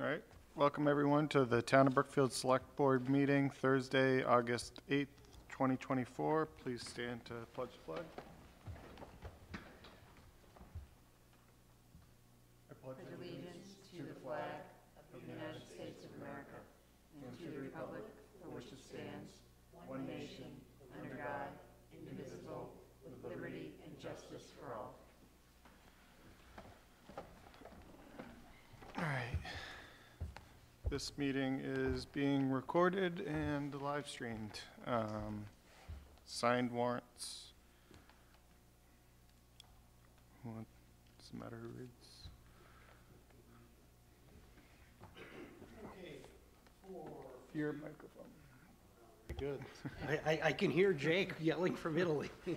All right, welcome everyone to the Town of Brookfield Select Board meeting Thursday, August 8th, 2024. Please stand to pledge the flag. I pledge allegiance to the flag of the United States of America and to the republic for which it stands, one nation, under God, indivisible, with liberty and justice for all. All right. This meeting is being recorded and live streamed. Um, Signed warrants. What, does it matter who reads? Your microphone. Good. I, I, I can hear Jake yelling from Italy.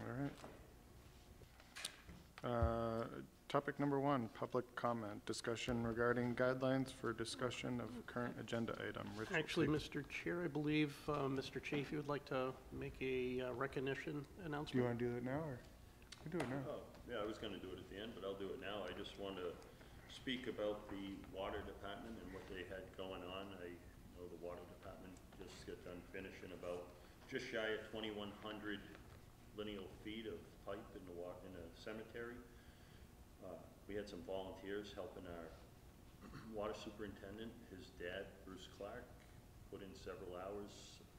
All right. Uh, Topic number one, public comment, discussion regarding guidelines for discussion of current agenda item. Rich Actually, take- Mr. Chair, I believe uh, Mr. Chafee would like to make a uh, recognition announcement? Do you want to do that now, or? We do it now. Oh, yeah, I was gonna do it at the end, but I'll do it now. I just want to speak about the water department and what they had going on. I know the water department just got done finishing about just shy of twenty-one hundred lineal feet of pipe in the wa, in a cemetery. Uh, We had some volunteers helping our water superintendent, his dad, Bruce Clark, put in several hours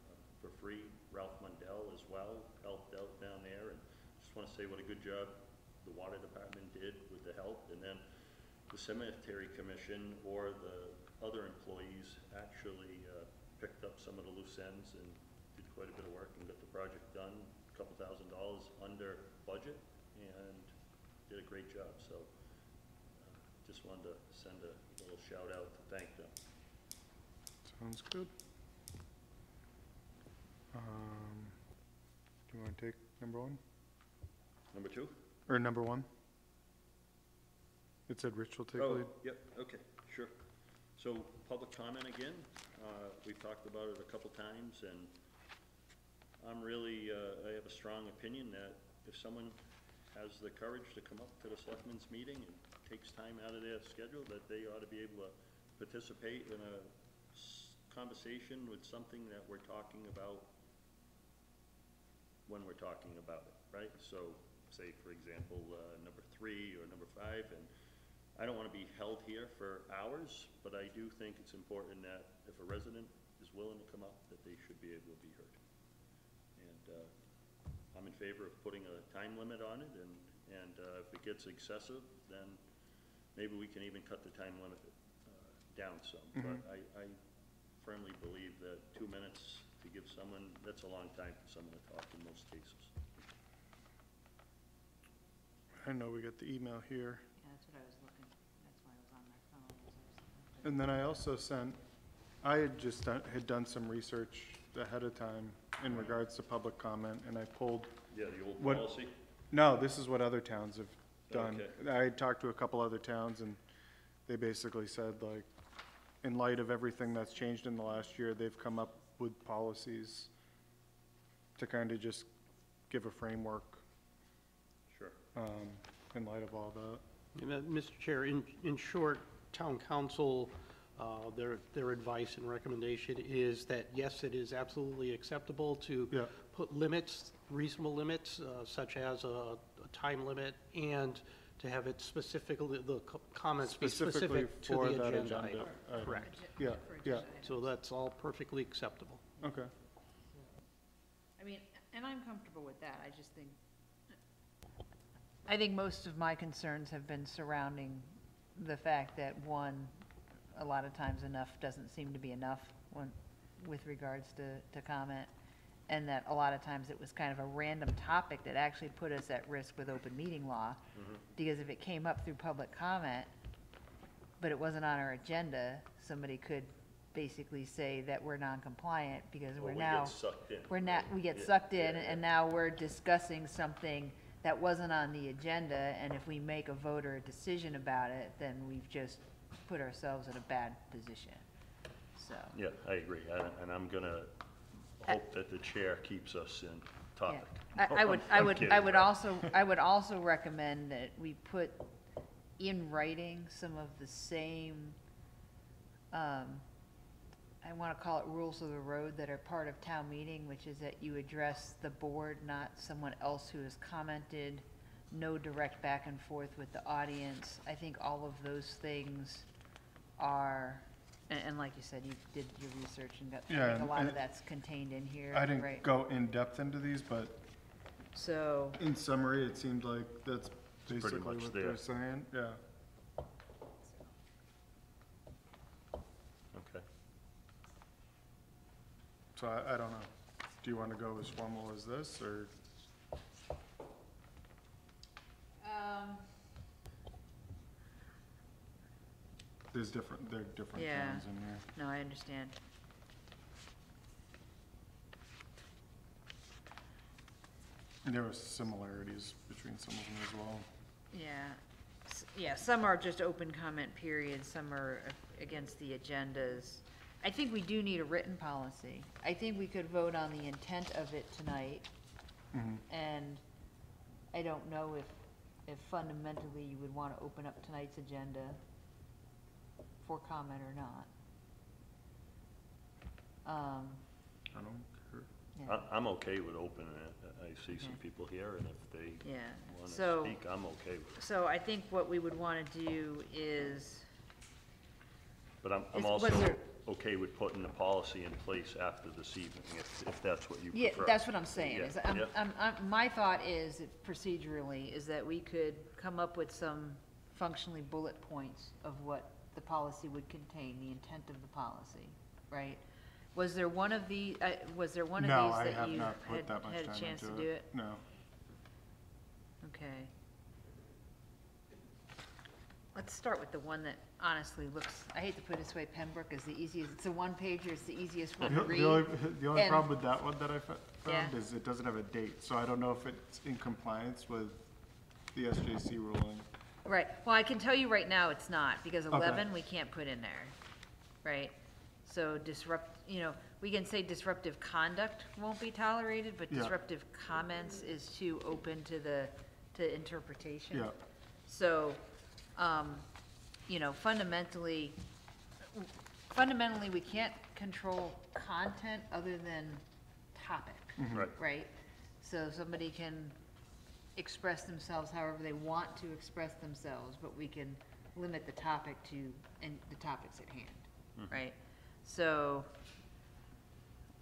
uh, for free. Ralph Mundell as well helped out down there, and just want to say what a good job the water department did with the help. And then the cemetery commission or the other employees actually uh, picked up some of the loose ends and did quite a bit of work and got the project done, a couple thousand dollars under budget, and did a great job, so uh, just wanted to send a little shout out to thank them. Sounds good. Um, Do you want to take number one? Number two? Or number one? It said Rich will take Oh, lead. Yep, okay, sure. So, public comment again, uh, we've talked about it a couple times, and I'm really, uh, I have a strong opinion that if someone has the courage to come up to the selectmen's meeting and takes time out of their schedule, that they ought to be able to participate in a conversation with something that we're talking about when we're talking about it, right? So, say, for example, uh, number three or number five, and I don't want to be held here for hours, but I do think it's important that if a resident is willing to come up, that they should be able to be heard. And uh, I'm in favor of putting a time limit on it, and, and uh, if it gets excessive, then maybe we can even cut the time limit uh, down some. But I, I firmly believe that two minutes to give someone, that's a long time for someone to talk in most cases. I know we got the email here. Yeah, that's what I was looking, that's why I was on my phone. as I was looking. And then I also sent, I had just done, had done some research ahead of time in regards to public comment, and I pulled, Yeah, the old What- policy? no, this is what other towns have done. I had talked to a couple other towns, and they basically said, like, in light of everything that's changed in the last year, they've come up with policies to kind of just give a framework, Sure. um, in light of all that. And, uh, Mr. Chair, in, in short, town counsel, uh, their, their advice and recommendation is that, yes, it is absolutely acceptable to Yeah. put limits, reasonable limits, uh, such as a, a time limit, and to have it specifically, the co- comments be Specifically specific to for the that agenda agenda item. item. Correct. Yeah, For yeah. So that's all perfectly acceptable. okay. I mean, and I'm comfortable with that, I just think, I think most of my concerns have been surrounding the fact that, one, a lot of times enough doesn't seem to be enough when, with regards to, to comment, and that a lot of times it was kind of a random topic that actually put us at risk with open meeting law, mm-hmm. because if it came up through public comment, but it wasn't on our agenda, somebody could basically say that we're non-compliant because Or we're we now, get sucked in. we're not, we get Yeah, sucked in, yeah, yeah. and now we're discussing something that wasn't on the agenda, and if we make a vote or a decision about it, then we've just put ourselves in a bad position, so. Yeah, I agree, and, and I'm gonna hope that the chair keeps us in Yeah. topic. I, I would, I I'm would, I kidding, would also, I would also recommend that we put in writing some of the same, um, I wanna call it rules of the road that are part of town meeting, which is that you address the board, not someone else who has commented, no direct back and forth with the audience. I think all of those things are, and, and like you said, you did your research and got, I Yeah, think a lot of and that's contained in here, I didn't go in depth into these, but So, in summary, it seemed like that's pretty basically much what there. they're saying, yeah. Okay. So I, I don't know. Do you want to go as formal as this, or? Um, There's different, there are different Yeah. towns in there. no, I understand. And there were similarities between some of them as well. Yeah, S- yeah, some are just open comment periods, some are a- against the agendas. I think we do need a written policy. I think we could vote on the intent of it tonight, Mhm. and I don't know if, if fundamentally you would want to open up tonight's agenda for comment or not. Um, I don't care. yeah. I, I'm okay with opening it, I see some Okay. people here, and if they Yeah, wanna so, speak, I'm okay with it. so I think what we would wanna do is, But I'm, Is- I'm was also there- okay with putting the policy in place after this evening, if, if that's what you yeah, prefer. that's what I'm saying, Yeah, is, I'm, um, yeah. I'm, I'm, my thought is that procedurally, is that we could come up with some functionally bullet points of what the policy would contain, the intent of the policy, right? Was there one of the, uh, was there one of No, these I that you not put had, that much had a time chance to do it. it? No. Okay. Let's start with the one that honestly looks, I hate to put it this way, Pembroke is the easiest, it's a one pager, it's the easiest one The to read. the only, the only and- problem with that one that I fo- found Yeah. is it doesn't have a date, so I don't know if it's in compliance with the SJC ruling. Right, well, I can tell you right now, it's not, because Okay. eleven, we can't put in there, right? So disrupt, you know, we can say disruptive conduct won't be tolerated, but Yeah. disruptive comments is too open to the, to interpretation. Yeah, So, um, you know, fundamentally, fundamentally, we can't control content other than topic, Right, right? So somebody can express themselves however they want to express themselves, but we can limit the topic to, and the topics at hand, right? So,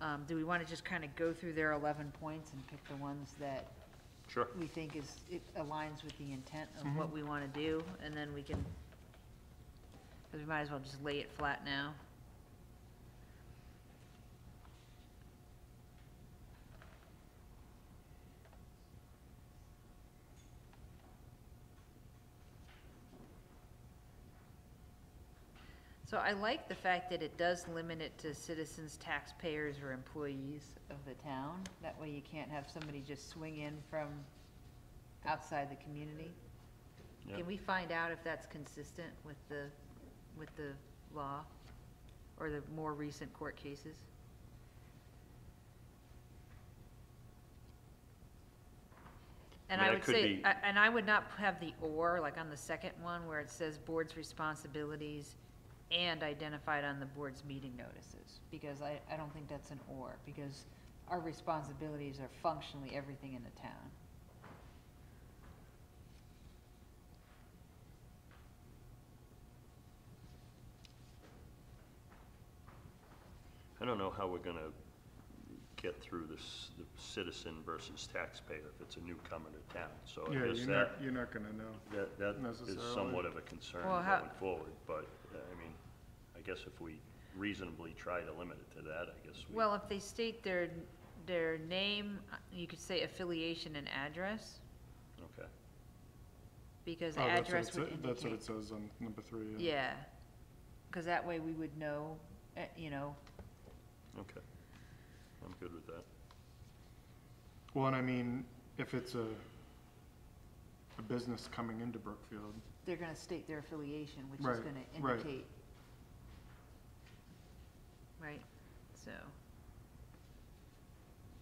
um, do we wanna just kinda go through their eleven points and pick the ones that sure. we think is, it aligns with the intent of mm-hmm. what we wanna do, and then we can, cause we might as well just lay it flat now. So I like the fact that it does limit it to citizens, taxpayers, or employees of the town. That way you can't have somebody just swing in from outside the community. Yeah. Can we find out if that's consistent with the, with the law or the more recent court cases? And I I mean, it would could say, be- I- and I would not have the or, like on the second one where it says board's responsibilities and identified on the board's meeting notices, because I, I don't think that's an or, because our responsibilities are functionally everything in the town. I don't know how we're gonna get through this, the citizen versus taxpayer if it's a newcomer to town, so yeah, I guess you're that, not, you're not gonna know. that, that is necessarily. somewhat of a concern Well, how- going forward, but, I mean, I guess if we reasonably try to limit it to that, I guess we. Well, if they state their, their name, you could say affiliation and address, Okay, because the Oh, that's what address it would sa- indicate. That's what it says on number three, yeah. Yeah, because that way we would know, eh, you know, Okay. I'm good with that. Well, and I mean, if it's a, a business coming into Brookfield, they're gonna state their affiliation, which is Right, gonna right. indicate. Right, so.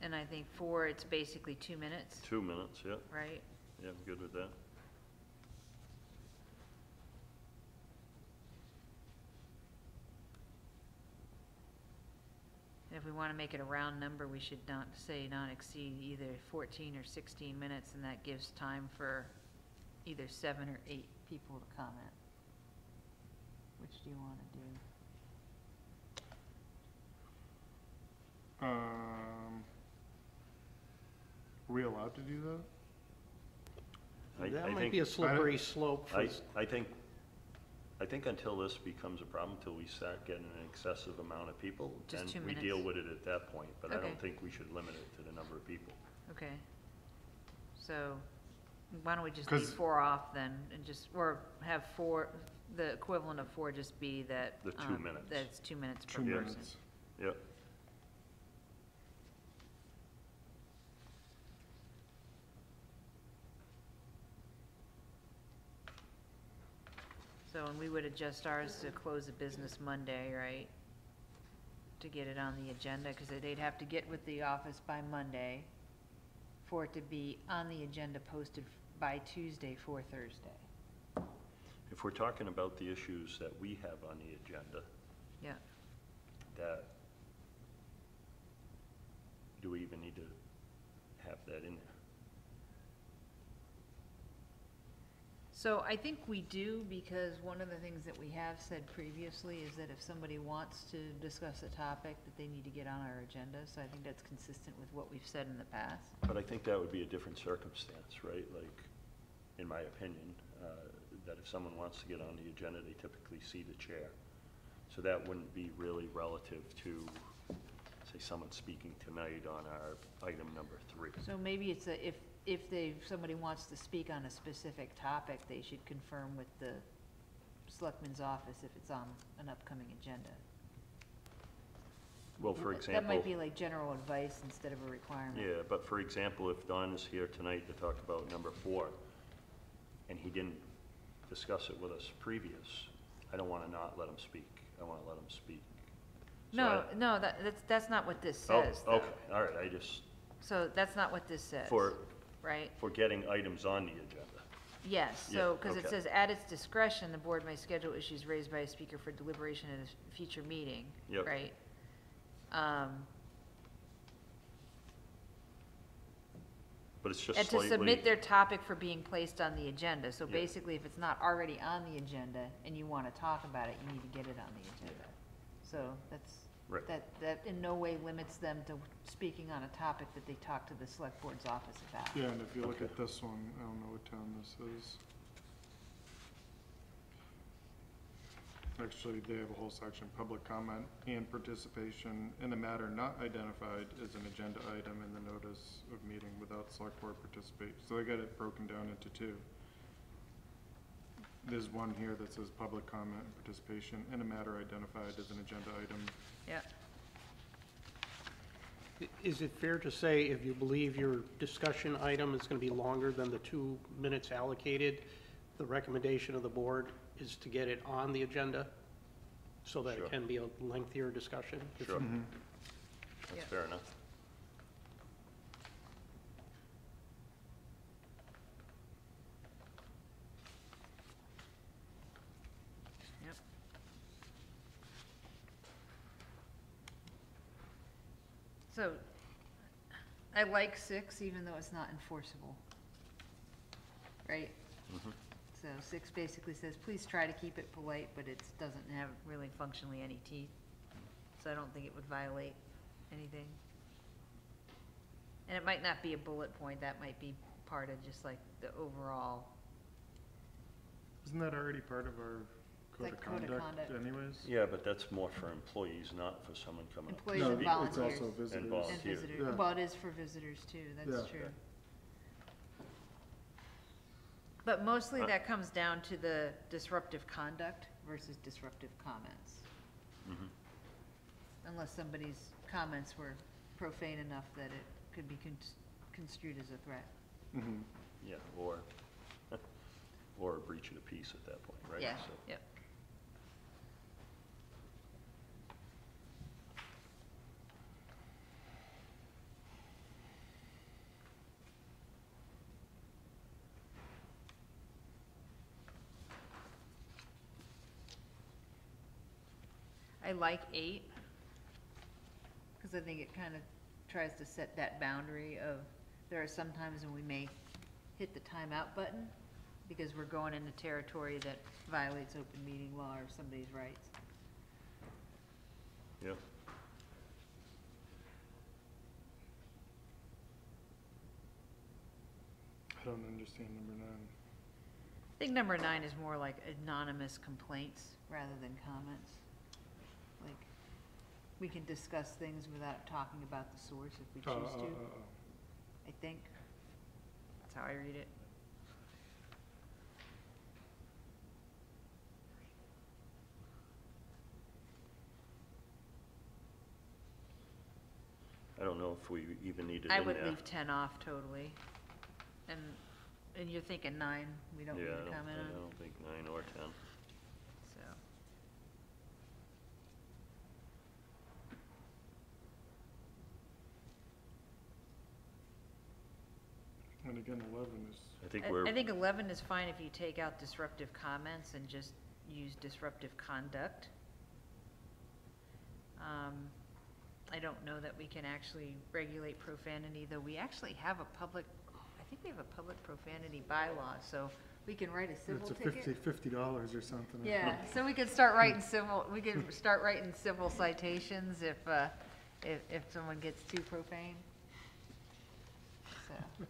And I think four, it's basically two minutes, Two minutes, yeah, right? yeah, I'm good with that. And If we wanna make it a round number, we should not say not exceed either fourteen or sixteen minutes, and that gives time for either seven or eight people to comment. Which do you wanna do? Um, are we allowed to do that? I- That I might think- be a slippery slope for, I, s- I think, I think until this becomes a problem, until we start getting an excessive amount of people, Just then two we deal minutes. with it at that point, but I Okay. don't think we should limit it to the number of people. Okay, so why don't we just leave 'Cause- four off then, and just, or have four, the equivalent of four just be that. The two um, minutes. That it's two minutes per Two person. minutes. Yep, So, and we would adjust ours to close the business Monday, right? To get it on the agenda, because they'd have to get with the office by Monday for it to be on the agenda posted by Tuesday for Thursday. if we're talking about the issues that we have on the agenda, Yeah, that, do we even need to have that in there? So I think we do, because one of the things that we have said previously is that if somebody wants to discuss a topic, that they need to get on our agenda, so I think that's consistent with what we've said in the past. But I think that would be a different circumstance, right? Like, in my opinion, uh, that if someone wants to get on the agenda, they typically see the chair. So that wouldn't be really relative to, say, someone speaking tonight on our item number three. So maybe it's a, if, if they, somebody wants to speak on a specific topic, they should confirm with the selectman's office if it's on an upcoming agenda. Well, for example That example, might be like general advice instead of a requirement. yeah, but for example, if Don is here tonight to talk about number four, and he didn't discuss it with us previous, I don't wanna not let him speak. I wanna let him speak. So No, I- no, that, that's, that's not what this Oh, says, though. okay, all right, I just, So that's not what this says. for, Right? for getting items on the agenda. Yes, Yeah, so, because it okay. says, at its discretion, the board may schedule issues raised by a speaker for deliberation at a future meeting. Yep. Right? Um, But it's just And to slightly. submit their topic for being placed on the agenda, so Yeah. basically, if it's not already on the agenda and you wanna talk about it, you need to get it on the agenda. So that's, Right. that, that in no way limits them to speaking on a topic that they talk to the select board's office about. Yeah, and if you look Okay. at this one, I don't know what town this is. Actually, they have a whole section, public comment and participation in a matter not identified as an agenda item in the notice of meeting without select board participate. So they got it broken down into two. There's one here that says public comment and participation in a matter identified as an agenda item. Yeah, i- is it fair to say if you believe your discussion item is gonna be longer than the two minutes allocated, the recommendation of the board is to get it on the agenda? So that Sure. it can be a lengthier discussion? If Sure, you- that's Yeah. fair enough. yep. So, I like six, even though it's not enforceable. Right? Mhm. So six basically says, please try to keep it polite, but it doesn't have really functionally any teeth. So I don't think it would violate anything. And it might not be a bullet point, that might be part of just like the overall, Isn't that already part of our code Like of code of conduct conduct. anyways? Yeah, but that's more for employees, not for someone coming up. to Employees No, and speak. It's volunteers. also visitors. and volunteer. visitors, Yeah. well, it is for visitors too, that's Yeah. true. But mostly Uh, that comes down to the disruptive conduct versus disruptive comments. Mhm. Unless somebody's comments were profane enough that it could be cons- construed as a threat. Mhm. Yeah, or, or a breach of the peace at that point, right? Yeah, So- yep. I like eight, because I think it kind of tries to set that boundary of, there are some times when we may hit the timeout button, because we're going into territory that violates open meeting law or somebody's rights. Yeah, I don't understand number nine. I think number nine is more like anonymous complaints rather than comments. Like, we can discuss things without talking about the source if we Oh, choose to, oh, oh. oh. I think. That's how I read it. I don't know if we even need it in there. I would leave ten off totally. And, and you're thinking nine, we don't need Yeah, I to don't, comment I on, don't think nine or ten. so. And again, eleven is, I think I- we're, I think eleven is fine if you take out disruptive comments and just use disruptive conduct. Um, I don't know that we can actually regulate profanity, though we actually have a public, I think we have a public profanity bylaw, so we can write a civil it's a ticket. fifty, fifty dollars or something. Yeah, so we could start writing civil, we could start writing civil citations if, uh, if, if someone gets too profane. So,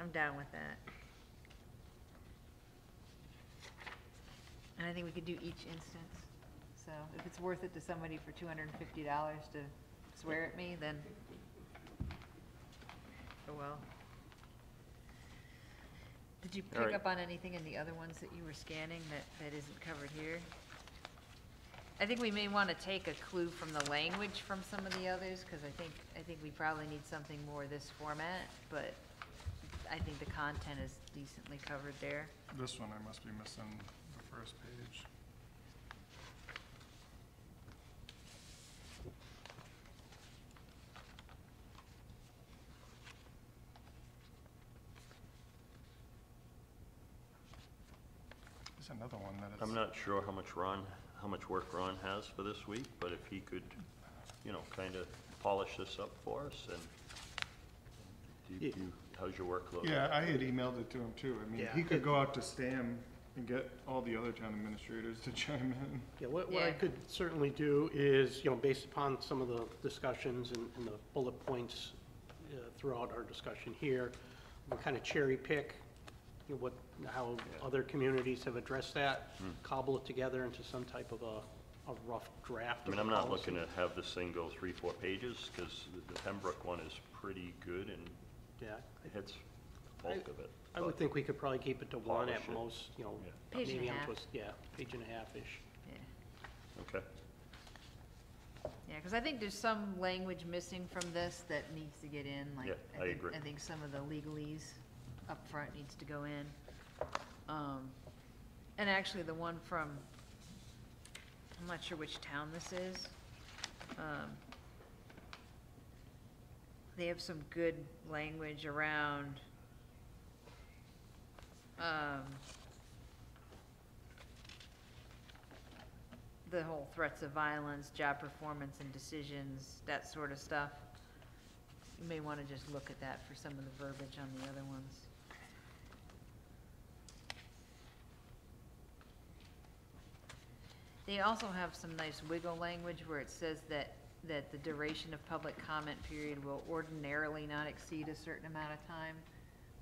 I'm down with that. And I think we could do each instance, so if it's worth it to somebody for two hundred and fifty dollars to swear at me, then, oh well. Did you All pick right. up on anything in the other ones that you were scanning that, that isn't covered here? I think we may want to take a clue from the language from some of the others, because I think, I think we probably need something more this format, but I think the content is decently covered there. This one I must be missing the first page. There's another one that is. I'm not sure how much Ron, how much work Ron has for this week, but if he could, you know, kind of polish this up for us and do you, Yeah. you- how's your workload? Yeah, I had emailed it to him too. I mean, Yeah. he could go out to STAM and get all the other town administrators to chime in. Yeah, what, what I Yeah. could certainly do is, you know, based upon some of the discussions and, and the bullet points uh, throughout our discussion here, we'll kind of cherry pick, you know, what, how other communities have addressed that, cobble it together into some type of a, a rough draft I of mean, a I'm not policy. looking to have this thing go three, four pages, because the Pembroke one is pretty good and Yeah, it hits bulk of it. I would but- think we could probably keep it to one Polish at it. most, you know. Yeah. Page and a maybe up half. to Yeah, page and a half-ish. Yeah. Okay, Yeah, because I think there's some language missing from this that needs to get in, like. Yeah, I think- agree. I think some of the legalese up front needs to go in. Um, And actually, the one from, I'm not sure which town this is. um, They have some good language around, um, the whole threats of violence, job performance and decisions, that sort of stuff. You may want to just look at that for some of the verbiage on the other ones. They also have some nice wiggle language where it says that, that the duration of public comment period will ordinarily not exceed a certain amount of time,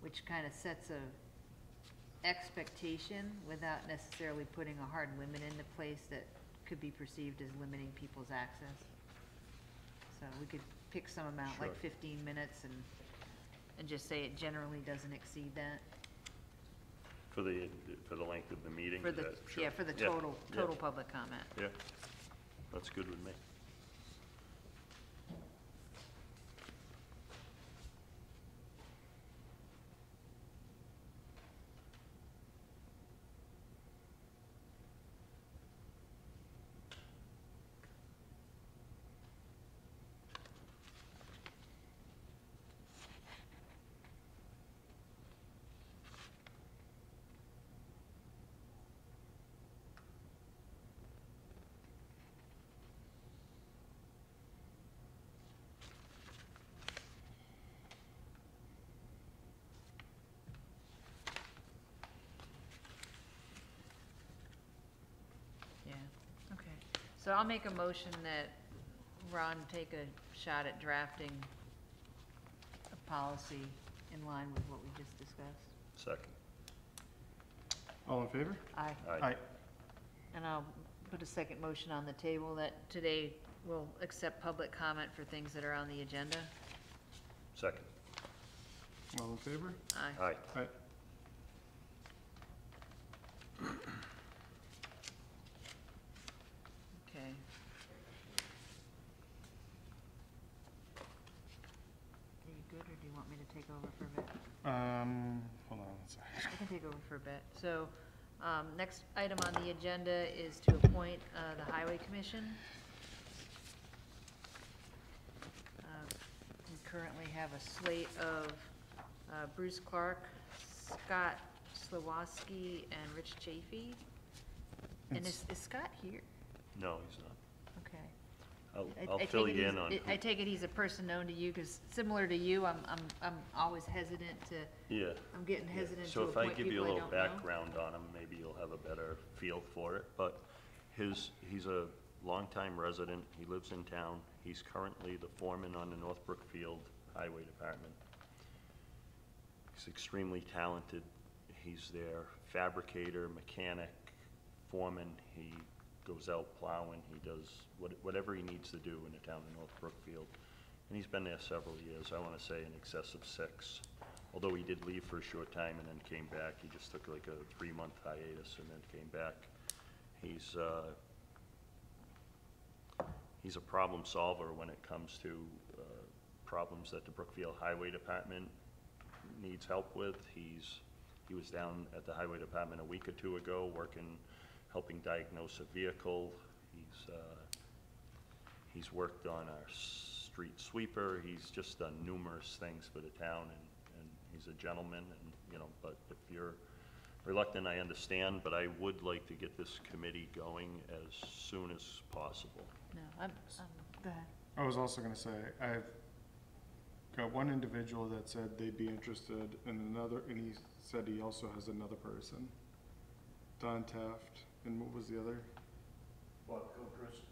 which kind of sets a expectation without necessarily putting a hard limit into place that could be perceived as limiting people's access. So we could pick some amount, like fifteen minutes, and, and just say it generally doesn't exceed that. For the, for the length of the meeting? For is the, that- sure. yeah, for the total, yeah, total public comment. Yeah, that's good with me. Yeah, okay. So I'll make a motion that Ron take a shot at drafting a policy in line with what we just discussed. Second. All in favor? Aye. Aye. And I'll put a second motion on the table that today we'll accept public comment for things that are on the agenda. Second. All in favor? Aye. Aye. Aye. Okay. Are you good, or do you want me to take over for a bit? Um, hold on one second. I can take over for a bit. So, um, next item on the agenda is to appoint, uh, the Highway Commission. Uh, We currently have a slate of, uh, Bruce Clark, Scott Slowoski, and Rich Chafee. And is, is Scott here? No, he's not. Okay. I'll, I- I'll I fill take it you he's- in on. I- who- take it he's a person known to you, because similar to you, I'm, I'm, I'm always hesitant to, Yeah. I'm getting Yeah. hesitant to So if I appoint give you a people I little don't know. background on him, maybe you'll have a better feel for it. But his, he's a longtime resident, he lives in town, he's currently the foreman on the North Brookfield Highway Department. He's extremely talented, he's their fabricator, mechanic, foreman, he goes out plowing, he does what- whatever he needs to do in the town of North Brookfield. And he's been there several years, I wanna say in excess of six. Although he did leave for a short time and then came back, he just took like a three-month hiatus and then came back. He's, uh, he's a problem solver when it comes to, uh, problems that the Brookfield Highway Department needs help with. He's, he was down at the Highway Department a week or two ago, working, helping diagnose a vehicle. He's, uh, he's worked on our street sweeper, he's just done numerous things for the town, and, and he's a gentleman, and, you know, but if you're reluctant, I understand, but I would like to get this committee going as soon as possible. No, I'm, I'm, go ahead. I was also gonna say, I've got one individual that said they'd be interested, and another, and he said he also has another person. Don Taft, and what was the other? Bob Gilchrist.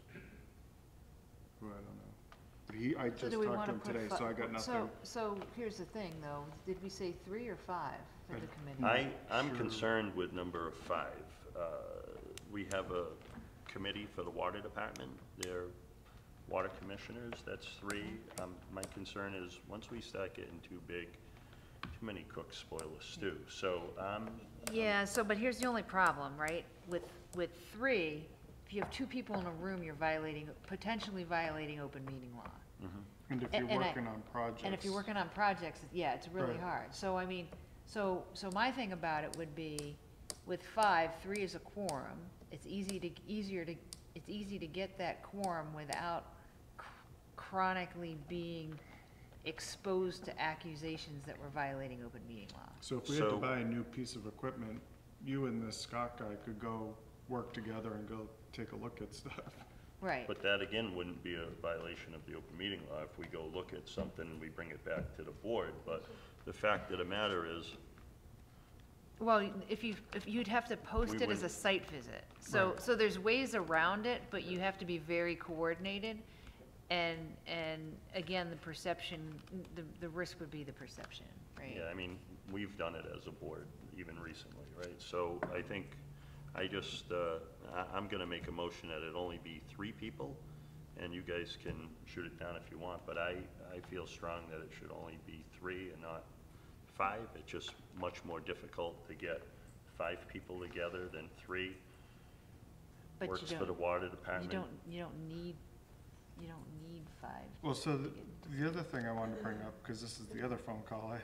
Who I don't know. But he, I So just do we talked wanna him put today, fi- so I got So, nothing. so so here's the thing, though, did we say three or five for the committee? I, I'm concerned with number five. Uh, We have a committee for the water department, they're water commissioners, that's three. Um, My concern is, once we start getting too big, too many cooks spoil the stew. So, um, Yeah, so, but here's the only problem, right? With, with three, if you have two people in a room, you're violating, potentially violating open meeting law. Mm-hmm. And if you're and I- working on projects. And if you're working on projects, yeah, it's really Right. hard. So, I mean, so, so my thing about it would be, with five, three is a quorum. It's easy to, easier to, it's easy to get that quorum without ch- chronically being exposed to accusations that we're violating open meeting law. So if we had to So- buy a new piece of equipment, you and this Scott guy could go work together and go take a look at stuff. Right. But that again wouldn't be a violation of the open meeting law if we go look at something and we bring it back to the board. But the fact of the matter is, Well, if you, if you'd have to post We it as a wouldn't- site visit. So, Right. so there's ways around it, but you have to be very coordinated. And, and again, the perception, the, the risk would be the perception, right? yeah, I mean, we've done it as a board even recently, right? So I think, I just, uh, I, I'm gonna make a motion that it only be three people, and you guys can shoot it down if you want, but I, I feel strong that it should only be three and not five. It's just much more difficult to get five people together than three. But you Works for the don't, water you department. don't, you don't need, you don't need five. Well, so the, the other thing I wanted to bring up, because this is the other phone call, I,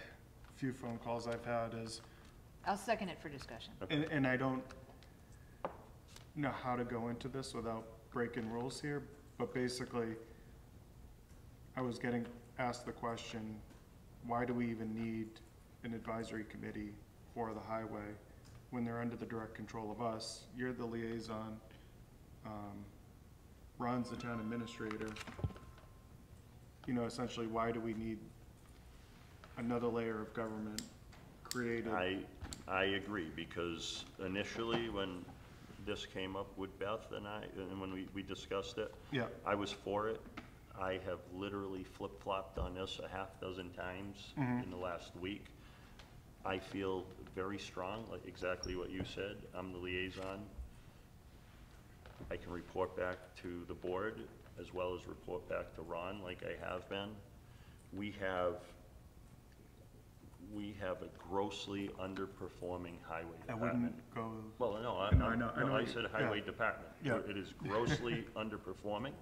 few phone calls I've had is, I'll second it for discussion. and, and I don't know how to go into this without breaking rules here, but basically, I was getting asked the question, why do we even need an advisory committee for the highway when they're under the direct control of us? You're the liaison, um, Ron's the town administrator. You know, essentially, why do we need another layer of government created? I, I agree, because initially, when this came up with Beth and I, and when we, we discussed it, Yeah. I was for it. I have literally flip-flopped on this a half dozen times mm-hmm. in the last week. I feel very strong, like exactly what you said. I'm the liaison. I can report back to the board as well as report back to Ron like I have been. We have, we have a grossly underperforming highway I department. wouldn't go, Well, no, I, No, I know- I no, know I you- said yeah. highway department. Yeah. It is grossly underperforming.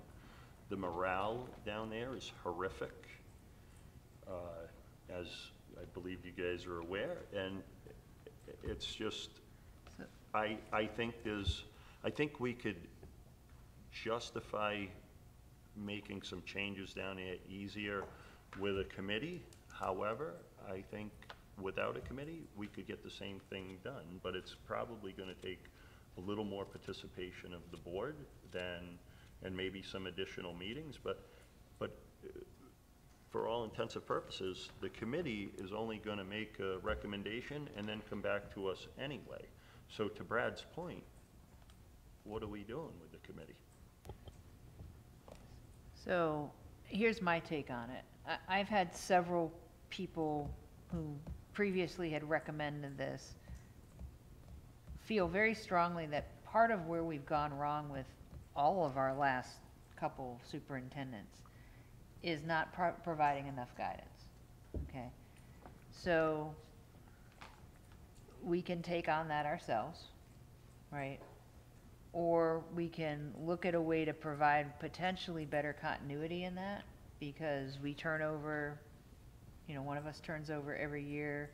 The morale down there is horrific, uh, as I believe you guys are aware, and i- it's just, I, I think there's, I think we could justify making some changes down there easier with a committee. However, I think without a committee, we could get the same thing done, but it's probably gonna take a little more participation of the board than, and maybe some additional meetings, but, but uh, for all intents and purposes, the committee is only gonna make a recommendation and then come back to us anyway. So to Brad's point, what are we doing with the committee? So, here's my take on it. I, I've had several people who previously had recommended this feel very strongly that part of where we've gone wrong with all of our last couple superintendents is not pro- providing enough guidance, okay? So, we can take on that ourselves, right? Or we can look at a way to provide potentially better continuity in that, because we turn over, you know, one of us turns over every year.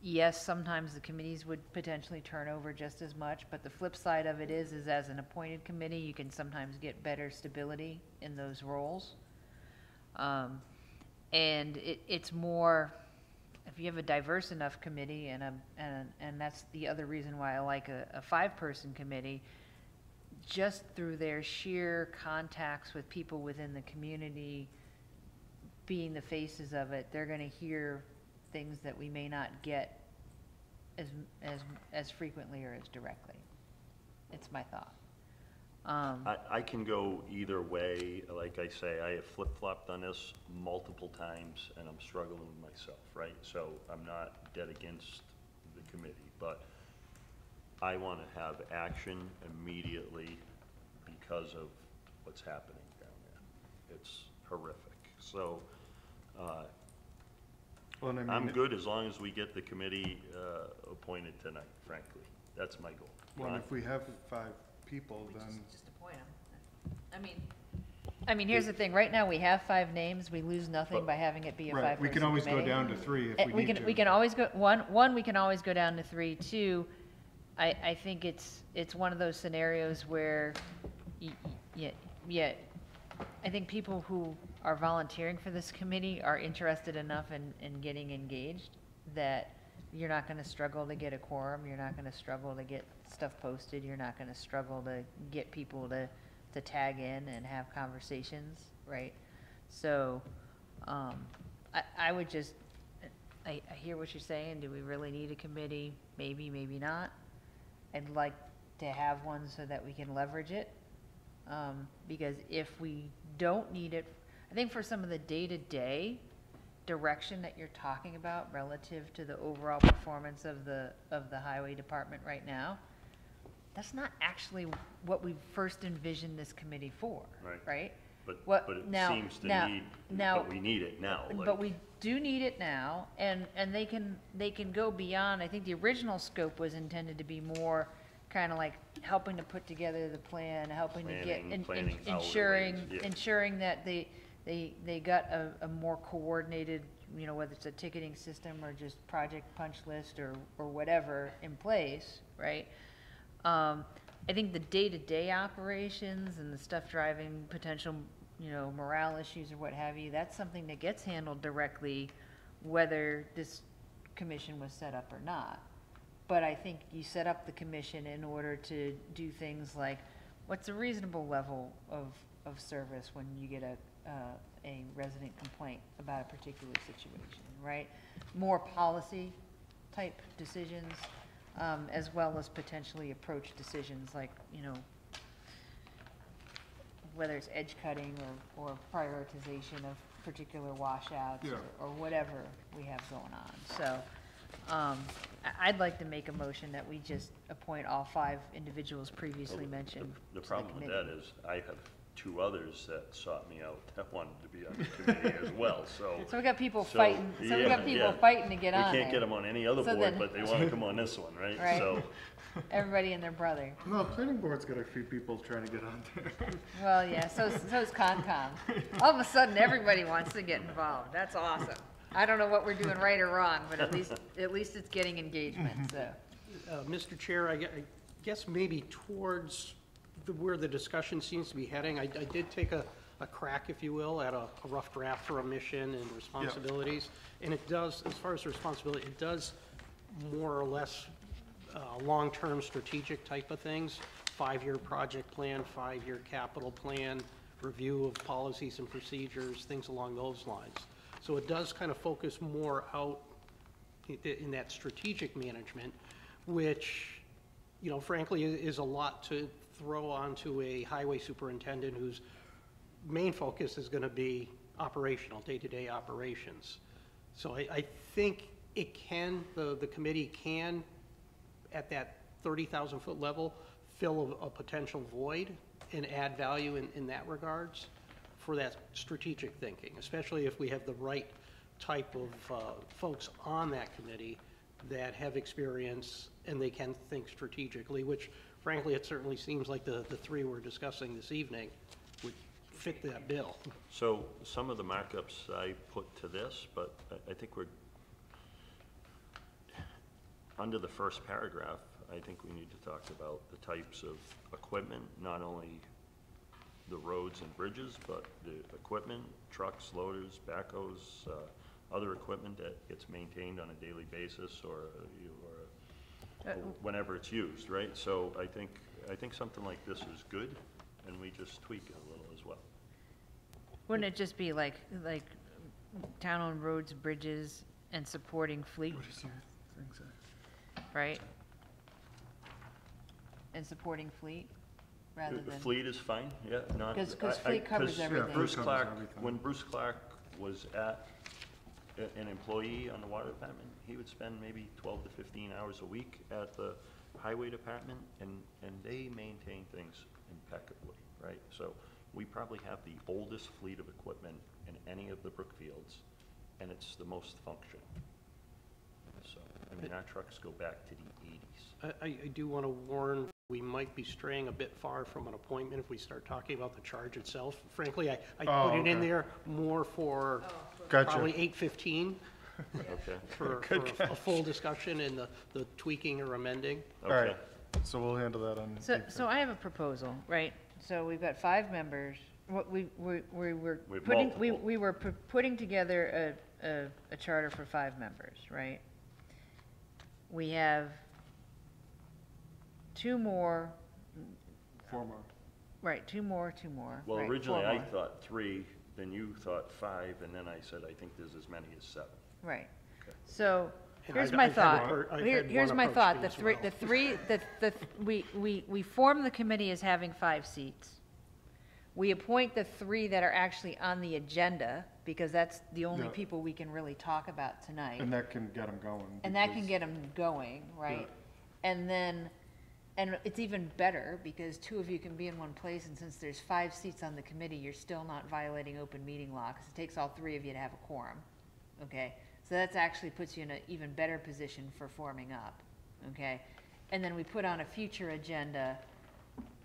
Yes, sometimes the committees would potentially turn over just as much, but the flip side of it is, is as an appointed committee, you can sometimes get better stability in those roles. Um, and it, it's more, if you have a diverse enough committee and a, and, and that's the other reason why I like a, a five-person committee, just through their sheer contacts with people within the community, being the faces of it, they're gonna hear things that we may not get as, as, as frequently or as directly. It's my thought. Um, I, I can go either way. Like I say, I have flip-flopped on this multiple times, and I'm struggling with myself, right? So I'm not dead against the committee, but I want to have action immediately because of what's happening down there. It's horrific. So, uh, well, and I mean. I'm good as long as we get the committee, uh, appointed tonight, frankly. That's my goal. Well, Ron? if we have five people, We then, Just appoint them. I mean. I mean, here's the thing, right now, we have five names, we lose nothing But- by having it be a right, five-person we can always go committee. down to three Eh, if we need can, we to. can always go, one, one, we can always go down to three, two, I, I think it's, it's one of those scenarios where, y- y- yeah, yeah, I think people who are volunteering for this committee are interested enough in, in getting engaged that you're not gonna struggle to get a quorum, you're not gonna struggle to get stuff posted, you're not gonna struggle to get people to, to tag in and have conversations, right? So, um, I, I would just, I, I hear what you're saying, do we really need a committee? Maybe, maybe not. I'd like to have one so that we can leverage it. Um, because if we don't need it, I think for some of the day-to-day direction that you're talking about relative to the overall performance of the, of the highway department right now, that's not actually what we first envisioned this committee for, Right. right? But, What- but it now- seems to now- need, now- but we need it now. But like- we do need it now, and, and they can, they can go beyond, I think the original scope was intended to be more kind of like helping to put together the plan, helping to get, Planning, en- planning ensuring, yeah. ensuring that they, they, they got a, a more coordinated, you know, whether it's a ticketing system or just project punch list or, or whatever in place, right? Um, I think the day-to-day operations and the stuff driving potential, you know, morale issues or what have you, that's something that gets handled directly, whether this commission was set up or not. But I think you set up the commission in order to do things like, what's a reasonable level of, of service when you get a, uh, a resident complaint about a particular situation, right? More policy type decisions, um, as well as potentially approach decisions like, you know, whether it's edge cutting or, or prioritization of particular washouts Yeah. or, or whatever we have going on. So, um, I, I'd like to make a motion that we just appoint all five individuals previously Well, mentioned The to problem with committee. that is, I have two others that sought me out that wanted to be on the committee as well, so. So we got people so, fighting, so we yeah, got people yeah. fighting to get on We can't get there. them on any other So board, then- but they wanna come on this one, right? Right. So, Everybody and their brother. No, planning board's got a few people trying to get on there. Well, yeah, so, so's Concom. All of a sudden, everybody wants to get involved. That's awesome. I don't know what we're doing right or wrong, but at least, at least it's getting engagement, so. Uh, Mr. Chair, I gue- I guess maybe towards the- where the discussion seems to be heading, I I did take a a crack, if you will, at a a rough draft for a mission and responsibilities. And it does, as far as the responsibility, it does more or less uh, long-term strategic type of things, five-year project plan, five-year capital plan, review of policies and procedures, things along those lines. So it does kind of focus more out in that strategic management, which, you know, frankly, is a lot to throw onto a highway superintendent whose main focus is gonna be operational, day-to-day operations. So I, I think it can, the, the committee can, at that thirty thousand foot level, fill a, a potential void and add value in, in that regards for that strategic thinking, especially if we have the right type of, uh, folks on that committee that have experience and they can think strategically, which frankly, it certainly seems like the, the three we're discussing this evening would fit that bill. so some of the markups I put to this, but I, I think we're, under the first paragraph, I think we need to talk about the types of equipment, not only the roads and bridges, but the equipment, trucks, loaders, backhoes, uh, other equipment that gets maintained on a daily basis or, uh, you- Uh, Uh, whenever it's used, right? So I think, I think something like this is good, and we just tweak it a little as well. Wouldn't it just be like, like town-owned roads, bridges, and supporting fleet, What is your thing say? right? And supporting fleet, rather than, Fleet is fine, yeah, not. 'Cause- 'cause I- I- fleet covers 'cause everything. Bruce Fleet covers Clark, everything. when Bruce Clark was at, a- an employee on the water department, he would spend maybe twelve to fifteen hours a week at the highway department, and, and they maintain things impeccably, right? So we probably have the oldest fleet of equipment in any of the Brookfields, and it's the most functional. So, I mean, our trucks go back to the eighties. I, I I do want to warn, we might be straying a bit far from an appointment if we start talking about the charge itself. Frankly, I, I Oh, put it in okay. there more for oh. Gotcha. probably eight fifteen Okay, for, for a full discussion and the, the tweaking or amending. All okay. right, so we'll handle that on. so, so I have a proposal, right? So we've got five members, what we, we, we were We have putting, we, multiple. we were pu- putting together a, a, a charter for five members, right? We have two more, Four more. right, two more, two more. Well, right, originally I more. thought three, then you thought five, and then I said, I think there's as many as seven. Right. So, And here's I've- my I've had thought. one- I've Here- had Here's my approach thought. me The as three, well. the three, the, the, we, we, we form the committee as having five seats. We appoint the three that are actually on the agenda, because that's the only Yeah. people we can really talk about tonight. And that can get them going. And that can because- get them going, right? And then, and it's even better, because two of you can be in one place, and since there's five seats on the committee, you're still not violating open meeting law, because it takes all three of you to have a quorum, okay? So that actually puts you in an even better position for forming up, okay? And then we put on a future agenda,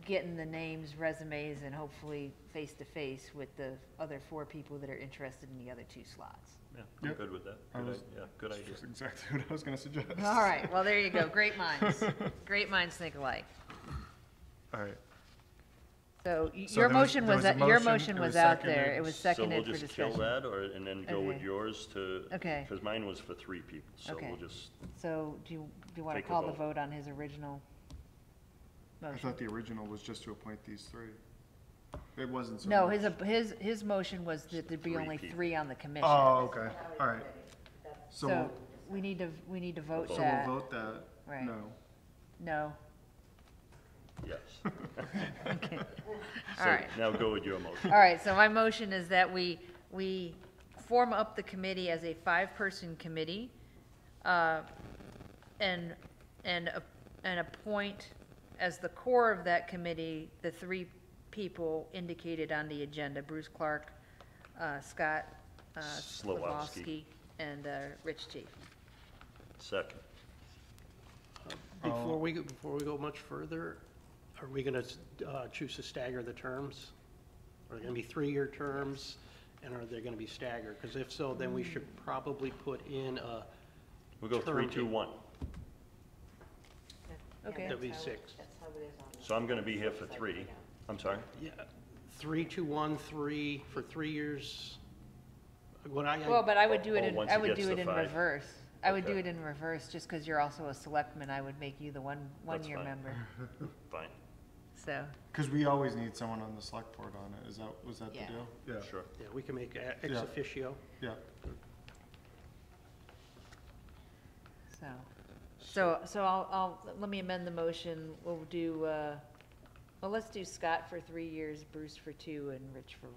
getting the names, resumes, and hopefully face-to-face with the other four people that are interested in the other two slots. Yeah, I'm Yep. good with that. I Good, was- i- yeah, good idea. That's exactly what I was gonna suggest. All right, well, there you go, great minds, great minds think alike. All right, So y- So your there was- motion there was, was a out- your motion, motion it was was out there, seconded. it was So we'll seconded just kill discussion. that, or, and then go with Okay. yours to, Okay. because mine was for three people, so Okay. we'll just, So do you, do you want to Take a call the vote. vote on his original I motion? thought the original was just to appoint these three. It wasn't so No, much- his, his, his motion was that there'd be only people. three on the commission. Oh, okay, all right. So So, we need to, we need to vote so that. we'll vote that, Right. no. No, yes. okay. So All right. now go with your motion. All right, so my motion is that we, we form up the committee as a five-person committee, uh, and, and, a- and appoint as the core of that committee, the three people indicated on the agenda, Bruce Clark, uh, Scott, uh, Slawowski. Slawowski, and, uh, Rich Chief. Second. Before we, go- before we go much further, are we gonna, uh, choose to stagger the terms? Are they gonna be three-year terms, and are they gonna be staggered? Because if so, then we should probably put in a, We'll go three, Term two, date. one. Okay, that'd be six. So I'm gonna be here for three. I'm sorry? Yeah, three, two, one, three, for three years. What I, well, but I would do it Oh, in, once I it would gets do to it in five. reverse. I would do Okay. it in reverse, just because you're also a selectman, I would make you the one, one-year fine. member, Fine, so. Cause we always need someone on the select board on it, is that, was that the Yeah. deal? Yeah, sure. yeah, we can make a- ex Yeah. officio. yeah. So, so, so I'll, I'll, let me amend the motion, we'll do, uh, well, let's do Scott for three years, Bruce for two, and Rich for,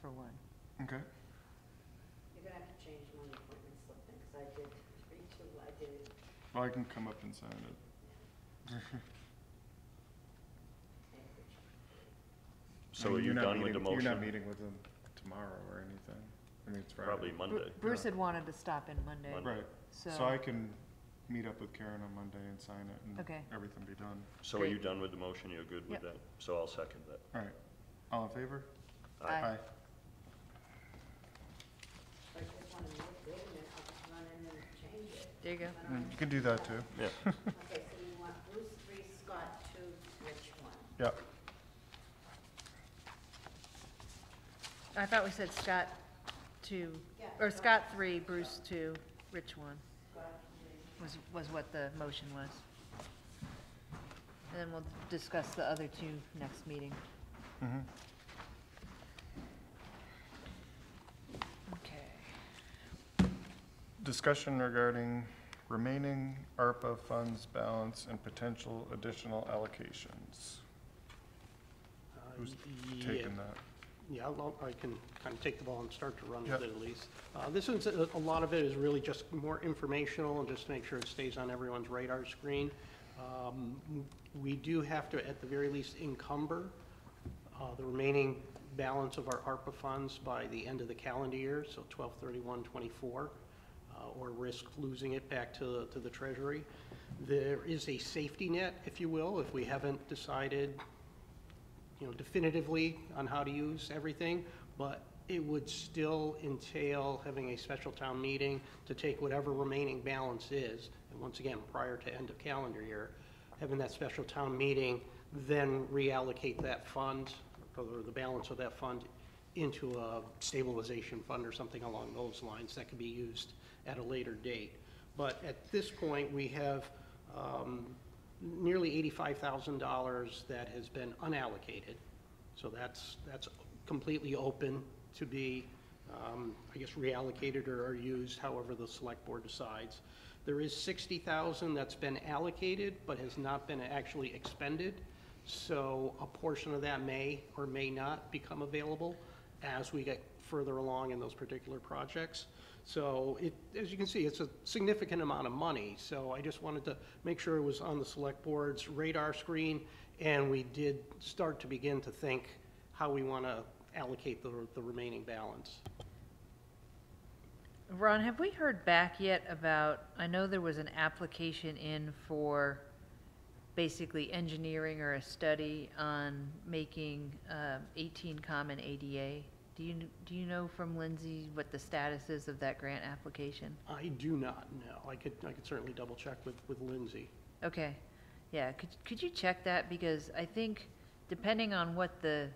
for one. Okay, You're gonna have to change my appointment slip then, 'cause I did three, two, I did well, I can come up and sign it. I So mean, are you you're not done with the meeting- You're not meeting with them tomorrow or anything, I mean, it's Friday. Probably Monday. Bruce had wanted to stop in Monday, Monday. Right, so. so I can meet up with Karen on Monday and sign it and Okay. everything be done. So are Great. you done with the motion? You're good with Yep. that? So I'll second that. All right, all in favor? Aye. So I just wanna make, wait a I'll just run in and change it. There you go. Mm, You can do that too. Yeah. Okay, so you want Bruce three, Scott two, Rich one. Yeah, I thought we said Scott two, Yeah. or Scott three, Bruce two, Rich one, Scott three. Was, was what the motion was. And then we'll discuss the other two next meeting. mhm. Okay. Discussion regarding remaining ARPA funds balance and potential additional allocations. Uh, Who's yeah. taking that? Yeah, I'll- I can kind of take the ball and start to run with it at least. Uh, This is, a a lot of it is really just more informational and just to make sure it stays on everyone's radar screen. Um, We do have to, at the very least, encumber uh, the remaining balance of our ARPA funds by the end of the calendar year, so 12/31/24, uh, or risk losing it back to, to the Treasury. There is a safety net, if you will, if we haven't decided you know, definitively on how to use everything, but it would still entail having a special town meeting to take whatever remaining balance is, and once again, prior to end of calendar year, having that special town meeting, then reallocate that fund, or the balance of that fund, into a stabilization fund or something along those lines that could be used at a later date. But at this point, we have um, nearly eighty-five thousand dollars that has been unallocated. So that's, that's completely open to be, um, I guess, reallocated or used however the select board decides. There is sixty thousand that's been allocated but has not been actually expended. So a portion of that may or may not become available as we get further along in those particular projects. So it, as you can see, it's a significant amount of money, so I just wanted to make sure it was on the select board's radar screen, and we did start to begin to think how we want to allocate the, the remaining balance. Ron, have we heard back yet about, I know there was an application in for basically engineering or a study on making um, 18 common ADA. Do you, do you know from Lindsay what the status is of that grant application? I do not know. I could, I could certainly double check with, with Lindsay. Okay, yeah, could, could you check that? Because I think depending on what the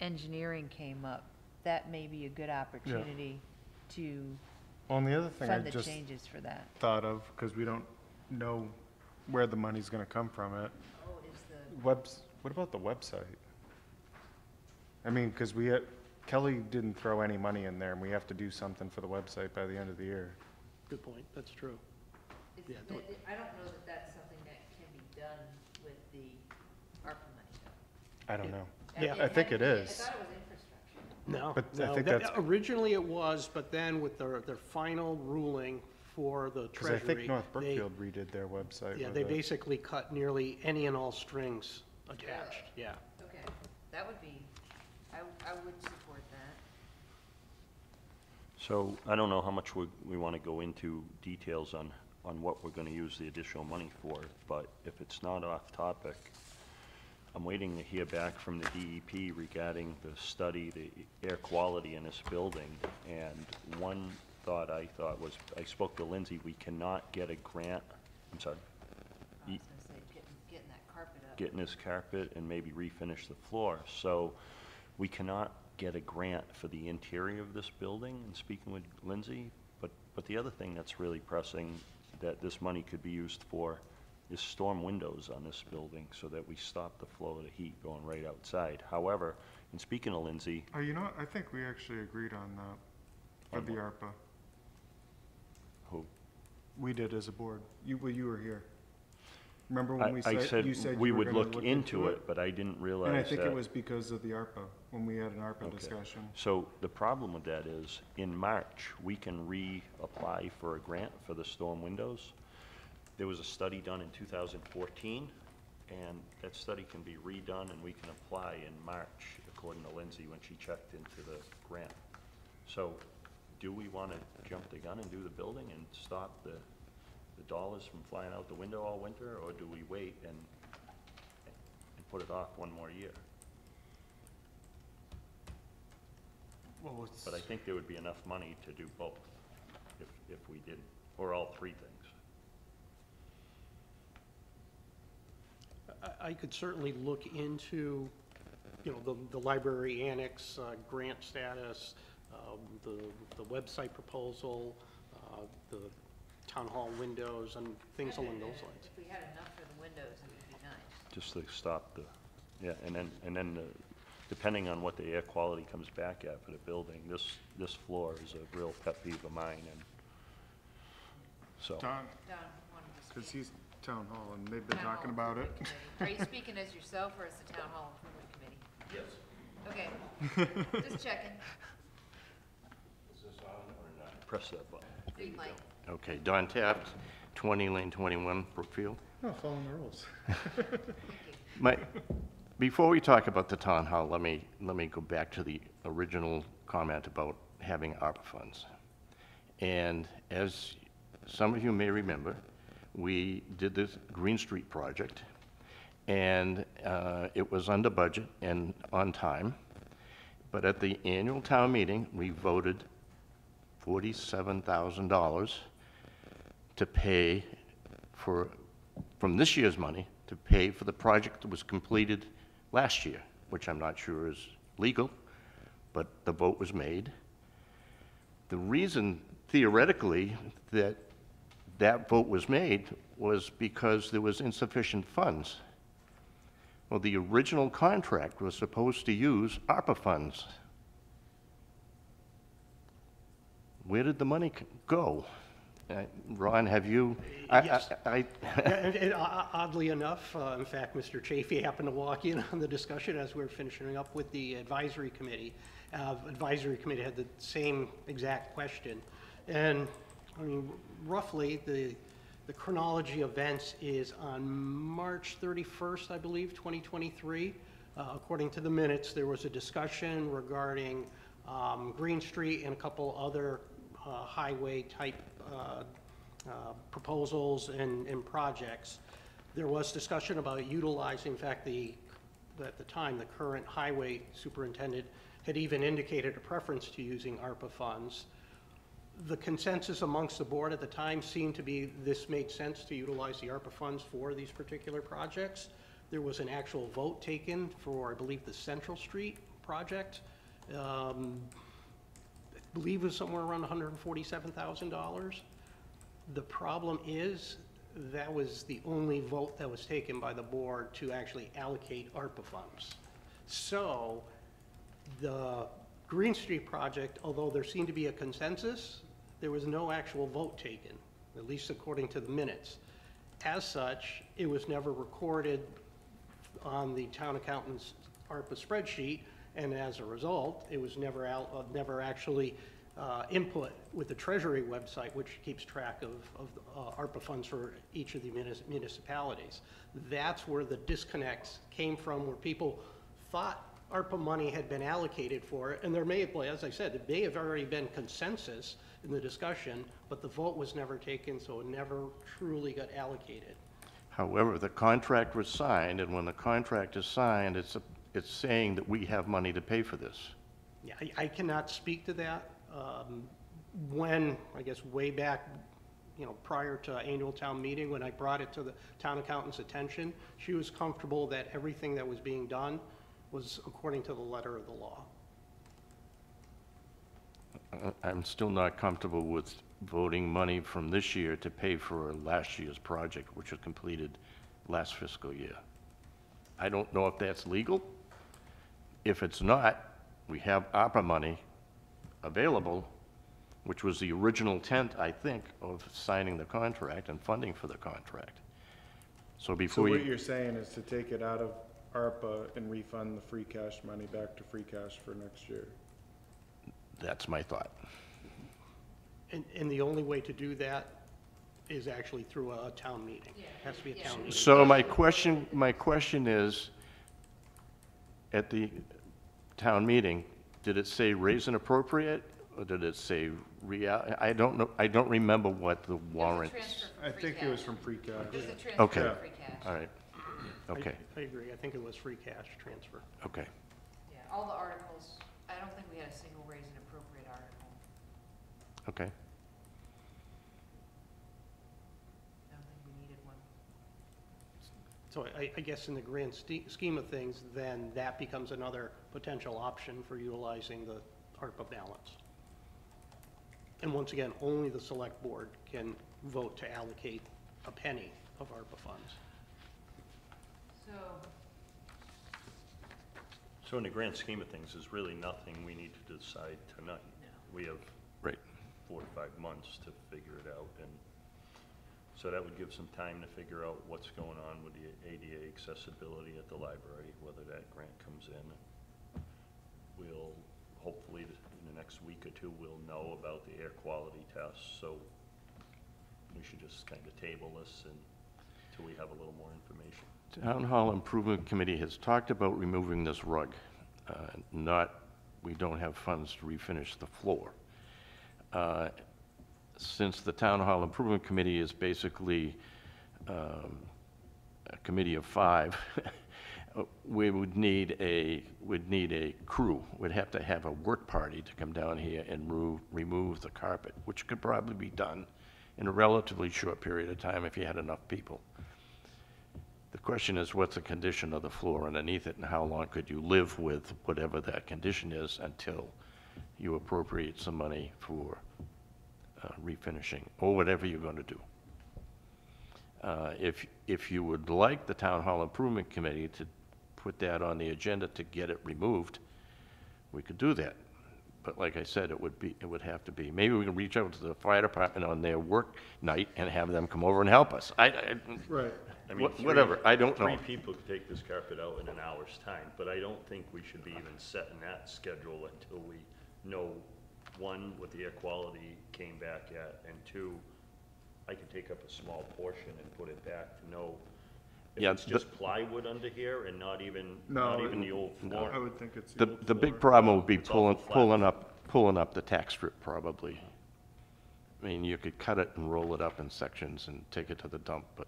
engineering came up, that may be a good opportunity to Well, and the other thing I fund the just changes for that. thought of, because we don't know where the money's gonna come from it, Oh, is the. webs, what about the website? I mean, because we had, Kelly didn't throw any money in there, and we have to do something for the website by the end of the year. Good point, that's true. Is- Yeah, that- don't- I don't know that that's something that can be done with the ARPA money, though. I don't know. Yeah. It I think had- it is. I thought it was infrastructure. No, But I no, think that- that's- originally it was, but then with their, their final ruling for the Because I Treasury. think North they- Brookfield redid their website Yeah, with they it. basically cut nearly any and all strings attached, yeah. Okay, that would be, I, I would support that. So I don't know how much we, we want to go into details on, on what we're going to use the additional money for, but if it's not off topic, I'm waiting to hear back from the DEP regarding the study, the air quality in this building. And one thought I thought was, I spoke to Lindsay, we cannot get a grant, I'm sorry, I was gonna say, getting, getting that carpet up. getting this carpet and maybe refinish the floor. So we cannot get a grant for the interior of this building, and speaking with Lindsay. But, but the other thing that's really pressing that this money could be used for is storm windows on this building so that we stop the flow of the heat going right outside. However, in speaking to Lindsay, Oh, you know, what? I think we actually agreed on that, for On the? ARPA. who, We did as a board. You, well, you were here. Remember I, when we I said, you said said we you were would gonna look into it, but I didn't realize And I that. think it was because of the ARPA, when we had an ARPA Okay. discussion. So the problem with that is, in March, we can reapply for a grant for the storm windows. There was a study done in 2014, and that study can be redone, and we can apply in March, according to Lindsay, when she checked into the grant. So, do we want to jump the gun and do the building and stop the, the dollars from flying out the window all winter, or do we wait and, and put it off one more year? Well, it's, But I think there would be enough money to do both, if, if we did, or all three things. I, I could certainly look into, you know, the, the library annex, uh, grant status, um, the, the website proposal, uh, the town hall windows and things along those lines. If we had enough for the windows, it would be nice. Just to stop the, yeah, and then, and then, the- depending on what the air quality comes back at for the building, this, this floor is a real pet peeve of mine, and so. Don, Don wanted to because speak. he's town hall, and they've been Town Hall talking about it. Improvement Committee. Are you speaking as yourself or as the Town Hall Improvement Committee? Yes. Okay, just checking. Is this on or not? Press that button. Green light. Okay, Don Taft, 20 Lane 21, Brookfield. No, following the rules. My, before we talk about the town hall, let me, let me go back to the original comment about having ARPA funds. And as some of you may remember, we did this Green Street project, and uh, it was under budget and on time. But at the annual town meeting, we voted $47,000 to pay for, from this year's money, to pay for the project that was completed last year, which I'm not sure is legal, but the vote was made. The reason theoretically that that vote was made was because there was insufficient funds. Well, the original contract was supposed to use ARPA funds. Where did the money go? Uh, Ron, have you? I- I- Yes. I, Yeah, and- and Oddly enough, uh, in fact, Mr. Chafee happened to walk in on the discussion as we were finishing up with the advisory committee. Uh, Advisory committee had the same exact question. And, I mean, roughly, the, the chronology of events is on March 31st, I believe, 2023. Uh, According to the minutes, there was a discussion regarding um, Green Street and a couple other uh, highway-type uh, uh, proposals and, and projects. There was discussion about utilizing, in fact, the, at the time, the current highway superintendent had even indicated a preference to using ARPA funds. The consensus amongst the board at the time seemed to be this made sense to utilize the ARPA funds for these particular projects. There was an actual vote taken for, I believe, the Central Street project. Um, believe was somewhere around $147,000. The problem is, that was the only vote that was taken by the board to actually allocate ARPA funds. So, the Green Street project, although there seemed to be a consensus, there was no actual vote taken, at least according to the minutes. As such, it was never recorded on the town accountant's ARPA spreadsheet, and as a result, it was never al, uh, never actually, uh, input with the Treasury website, which keeps track of, of, uh, ARPA funds for each of the munis- municipalities. That's where the disconnects came from, where people thought ARPA money had been allocated for it, and there may have, as I said, there may have already been consensus in the discussion, but the vote was never taken, so it never truly got allocated. However, the contract was signed, and when the contract is signed, it's, a- it's saying that we have money to pay for this. Yeah, I, I cannot speak to that. Um, When, I guess, way back, you know, prior to annual town meeting, when I brought it to the town accountant's attention, she was comfortable that everything that was being done was according to the letter of the law. Uh, I'm still not comfortable with voting money from this year to pay for last year's project, which was completed last fiscal year. I don't know if that's legal. If it's not, we have ARPA money available, which was the original intent, I think, of signing the contract and funding for the contract. So So before what you, you're saying is to take it out of ARPA and refund the free cash money back to free cash for next year. that's my thought. And, and the only way to do that is actually through a town meeting. Has to be a town meeting. So my question, my question is, at the town meeting, did it say raise and appropriate, or did it say real, I don't know, I don't remember what the warrant. I think it was from free cash. There's a transfer Okay. of free cash. All right, I- okay, I agree. I think it was free cash transfer. okay. Yeah, all the articles, I don't think we had a single raise and appropriate article. Okay. I don't think we needed one. So I, I guess in the grand ste- scheme of things, then that becomes another potential option for utilizing the ARPA balance. And once again, only the select board can vote to allocate a penny of ARPA funds. So, So in the grand scheme of things, there's really nothing we need to decide tonight. We have Right. four to five months to figure it out, and so that would give some time to figure out what's going on with the ADA accessibility at the library, whether that grant comes in. We'll, hopefully, in the next week or two, we'll know about the air quality tests, so we should just kind of table this and, until we have a little more information. Town Hall Improvement Committee has talked about removing this rug, uh, not, we don't have funds to refinish the floor. Uh, Since the Town Hall Improvement Committee is basically um, a committee of five, we would need a, would need a crew. We'd have to have a work party to come down here and ru- remove the carpet, which could probably be done in a relatively short period of time if you had enough people. The question is, what's the condition of the floor underneath it, and how long could you live with whatever that condition is until you appropriate some money for uh, refinishing, or whatever you're going to do? Uh, If, if you would like the Town Hall Improvement Committee to put that on the agenda to get it removed, we could do that. But like I said, it would be, it would have to be, maybe we can reach out to the fire department on their work night and have them come over and help us. I, I, Right. I mean, Wha- three- whatever, I don't know. Three people could take this carpet out in an hour's time, but I don't think we should be even setting that schedule until we know, one, what the air quality came back at, and two, I can take up a small portion and put it back to know if Yeah, it's the- just plywood under here and not even, No, not even it- the old floor. I would think it's. The, old the big floor. problem would be It's pulling, flat. pulling up, pulling up the tack strip probably. I mean, you could cut it and roll it up in sections and take it to the dump, but,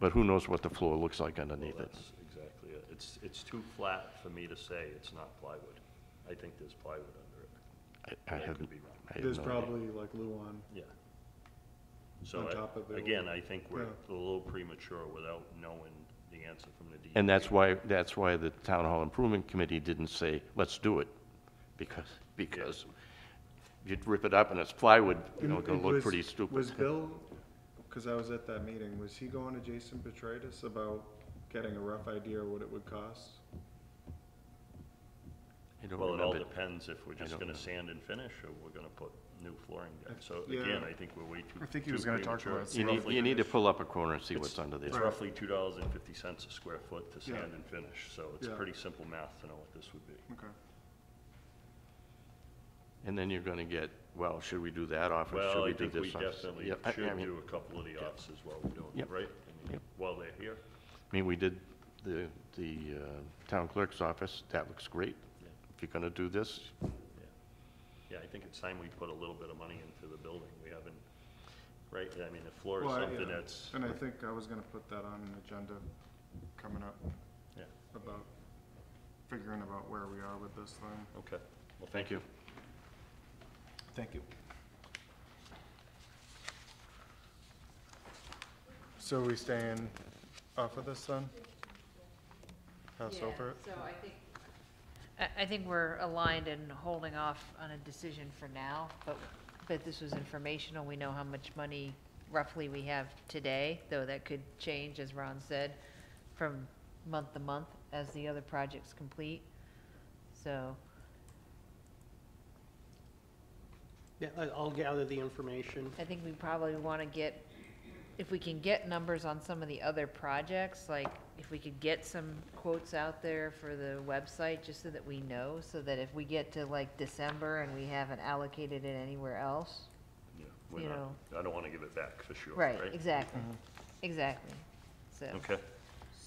but who knows what the floor looks like Well, underneath it? that's exactly it. It's, it's too flat for me to say it's not plywood. I think there's plywood under it. I- I That have, could be wrong. I have There's no idea. probably like Luan. Yeah. So, On I- top of it. again, I think we're a little premature without knowing the answer from the DEP. And that's why, that's why the Town Hall Improvement Committee didn't say, let's do it, because, because you'd rip it up and it's plywood, you know, And- it'll look was- pretty stupid. Was Bill, because I was at that meeting, was he going to Jason Petraitis about getting a rough idea of what it would cost? I don't Well, it all remember. depends if we're I just don't gonna sand and finish, or we're gonna put new flooring down. So Yeah. again, I think we're way too, I think he too was gonna talk premature. about It's You need, roughly- you need to pull up a corner and see It's- what's under It's there. roughly two dollars and fifty cents a square foot to Yeah. sand and finish, so it's Yeah. pretty simple math to know what this would be. Okay. And then you're gonna get, well, should we do that office? Should Well, I we do think we this office? definitely Yeah, I- I should mean- do a couple of the offices while we're doing it, Yep. right? I mean, Yep. While they're here. I mean, we did the, the uh, town clerk's office, that looks great. Yeah. If you're gonna do this, Yeah. Yeah, I think it's time we put a little bit of money into the building. We haven't, right, I mean, the floor is Well, I- something yeah. that's, And I think I was gonna put that on an agenda coming up yeah, about figuring about where we are with this thing. okay. Well, thank you. Thank you. So we staying off of this then? Pass over it? So I think. I, I think we're aligned in holding off on a decision for now, but, but this was informational. We know how much money roughly we have today, though that could change, as Ron said, from month to month as the other projects complete. So, Yeah, I- I'll gather the information. I think we probably want to get, if we can get numbers on some of the other projects, like if we could get some quotes out there for the website, just so that we know, so that if we get to like December and we haven't allocated it anywhere else. Yeah, we're You not- know. I don't want to give it back for sure, Right, right? exactly, exactly. So, Okay,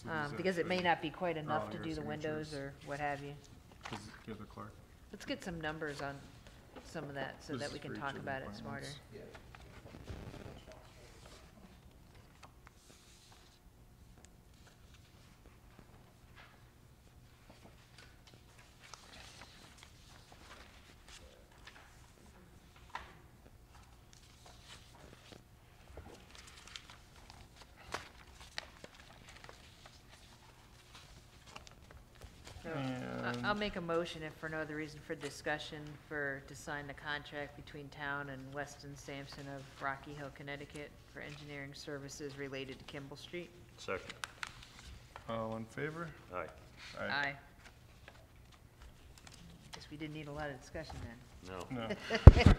So um, because it may not be quite enough to your do the windows signatures. or what have you. Does- You're the clerk. Let's get some numbers on some of that, so This that is we for can each talk of the about it smarter. appointments. So, I- I'll make a motion if for no other reason for discussion for, to sign the contract between town and Weston Sampson of Rocky Hill, Connecticut for engineering services related to Kimball Street. second, All in favor? aye. Aye. I guess we didn't need a lot of discussion then. No, No.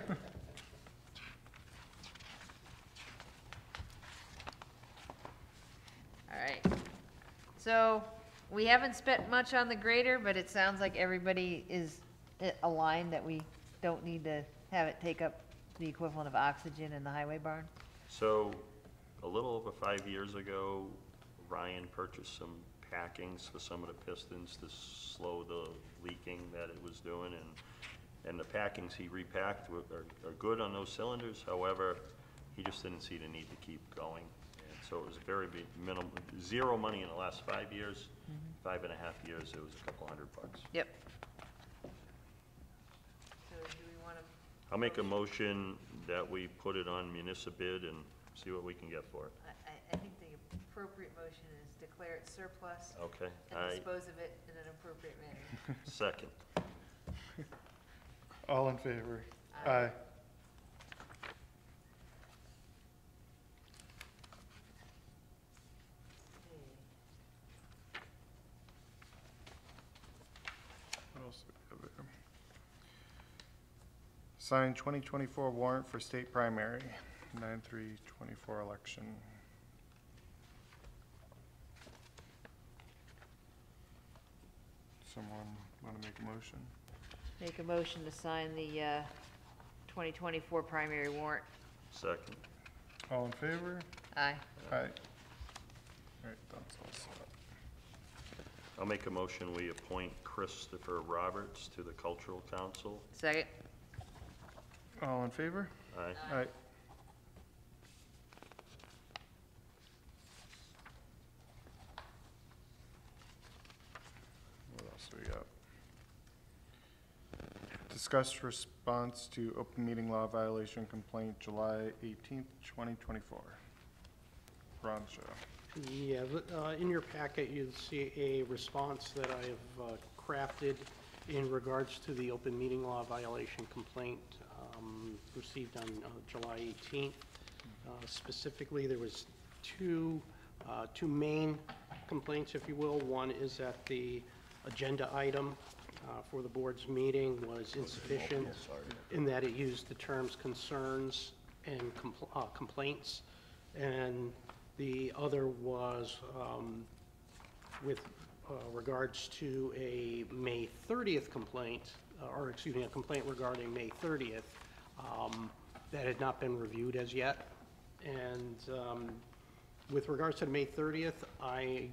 All right. So, we haven't spent much on the grader, but it sounds like everybody is eh, aligned that we don't need to have it take up the equivalent of oxygen in the highway barn? so, a little over five years ago, Ryan purchased some packings for some of the pistons to slow the leaking that it was doing, and, and the packings he repacked were, are, are good on those cylinders, however, he just didn't see the need to keep going. And so it was very big, minimal, zero money in the last five years, mm-hmm. five and a half years, it was a couple hundred bucks. Yep. So do we want to, I'll make a motion that we put it on municipal bid and see what we can get for it. I, I- I think the appropriate motion is declare it surplus Okay, and I, dispose of it in an appropriate manner. second. All in favor? Aye. Aye. What else do we have there? Sign 2024 warrant for state primary, 9/3/24 election. Someone want to make a motion? Make a motion to sign the, uh, twenty twenty-four primary warrant. Second. All in favor? Aye. Aye. All right, that's all set. I'll make a motion, we appoint Christopher Roberts to the Cultural Council. Second? All in favor? Aye. Aye. What else do we got? Discuss response to open meeting law violation complaint, July eighteenth, twenty twenty-four. Ron show. Yeah, but, uh, in your packet, you'll see a response that I have uh, crafted in regards to the open meeting law violation complaint um, received on uh, July 18th. Uh, Specifically, there was two, uh, two main complaints, if you will. One is that the agenda item uh, for the board's meeting was insufficient in that it used the terms concerns and compl- uh, complaints. And the other was um, with uh, regards to a May 30th complaint, uh, or excuse me, a complaint regarding May 30th um, that had not been reviewed as yet. And um, with regards to May 30th, I